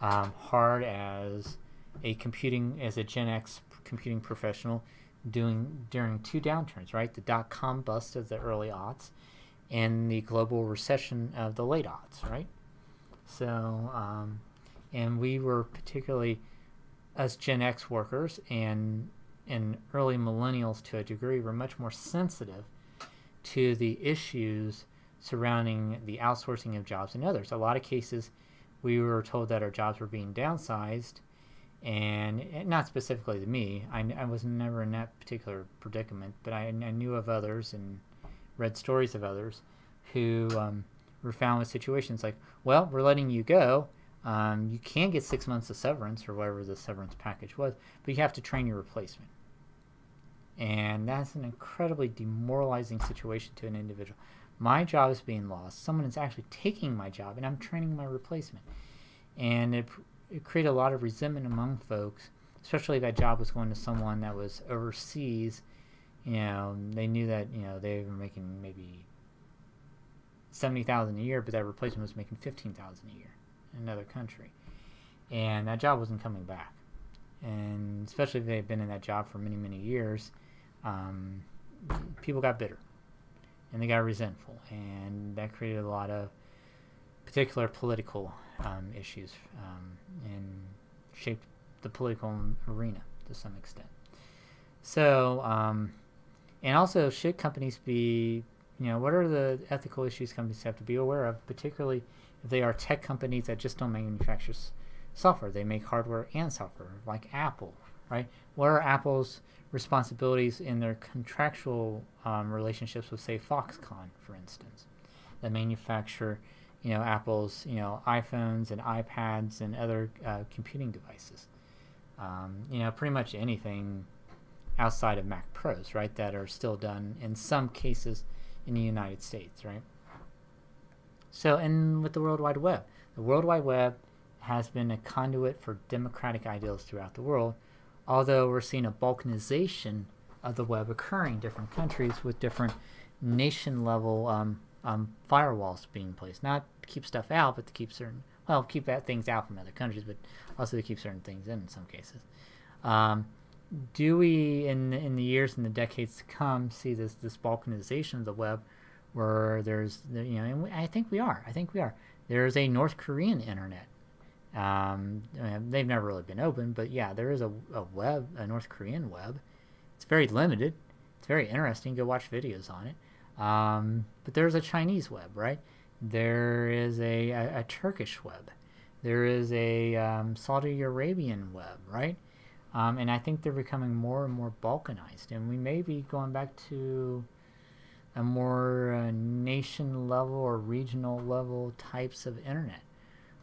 um, hard as a computing, as a Gen X computing professional doing during two downturns, right? The dot com bust of the early aughts and the global recession of the late aughts, right? So, um, and we were particularly as Gen X workers and and early millennials to a degree were much more sensitive to the issues surrounding the outsourcing of jobs and others. A lot of cases, we were told that our jobs were being downsized, and not specifically to me. I, I was never in that particular predicament, but I, I knew of others and read stories of others who um, were found with situations like, well, we're letting you go. Um, you can get six months of severance or whatever the severance package was, but you have to train your replacement. And that's an incredibly demoralizing situation to an individual. My job is being lost. Someone is actually taking my job, and I'm training my replacement. And it, it created a lot of resentment among folks, especially if that job was going to someone that was overseas. You know, they knew that, you know, they were making maybe seventy thousand a year, but that replacement was making fifteen thousand a year in another country, and that job wasn't coming back. And especially if they had been in that job for many many years, um, people got bitter, and they got resentful, and that created a lot of particular political um, issues um, and shaped the political arena to some extent. So, um, and also, should companies be you know, what are the ethical issues companies have to be aware of, particularly if they are tech companies that just don't manufacture software. They make hardware and software, like Apple, right? What are Apple's responsibilities in their contractual um, relationships with, say, Foxconn, for instance, that manufacture, you know, Apple's, you know, iPhones and iPads and other uh, computing devices. Um, you know, pretty much anything outside of Mac Pros, right, that are still done in some cases in the United States, right? So, and with the World Wide Web, the World Wide Web has been a conduit for democratic ideals throughout the world, although we're seeing a balkanization of the web occurring in different countries with different nation level um, um, firewalls being placed. Not to keep stuff out, but to keep certain, well, keep things out from other countries, but also to keep certain things in in some cases. Um, do we in in the years and the decades to come see this this balkanization of the web where there's you know and we, I think we are I think we are. There's a North Korean internet. Um, they've never really been open but yeah there is a, a web a North Korean web. It's very limited. It's very interesting. Go watch videos on it. Um, but there's a Chinese web right? There is a, a, a Turkish web. There is a um, Saudi Arabian web right um, and I think they're becoming more and more balkanized. And we may be going back to a more uh, nation level or regional level types of internet.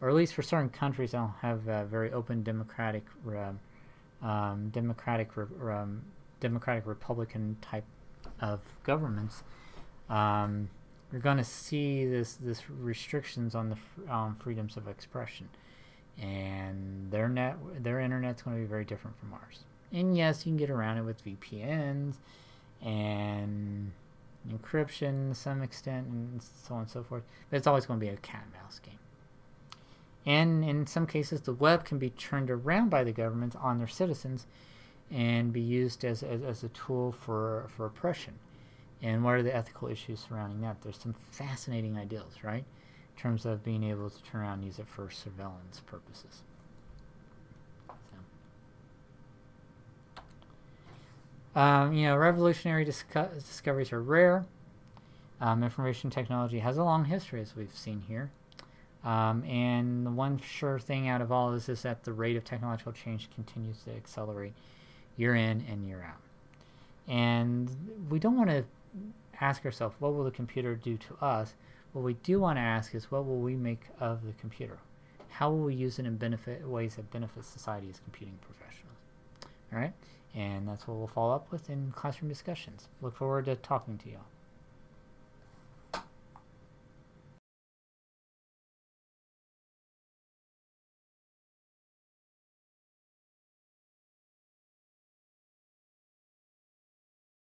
Or at least for certain countries that don't have very open democratic, um, democratic, um, democratic republican type of governments. Um, we're going to see this this restrictions on the freedoms of expression, and their net their internet's going to be very different from ours. And yes, you can get around it with VPNs and encryption to some extent, and so on and so forth. But it's always going to be a cat and mouse game. And in some cases, the web can be turned around by the governments on their citizens and be used as, as, as a tool for, for oppression. And what are the ethical issues surrounding that? There's some fascinating ideals, right? Terms of being able to turn around and use it for surveillance purposes. Um, you know, revolutionary disco discoveries are rare. Um, information technology has a long history, as we've seen here. Um, and the one sure thing out of all this is that the rate of technological change continues to accelerate year in and year out. And we don't want to ask ourselves, what will the computer do to us? What we do want to ask is, what will we make of the computer? How will we use it in benefit ways that benefit society as computing professionals? All right, and that's what we'll follow up with in classroom discussions. Look forward to talking to you all.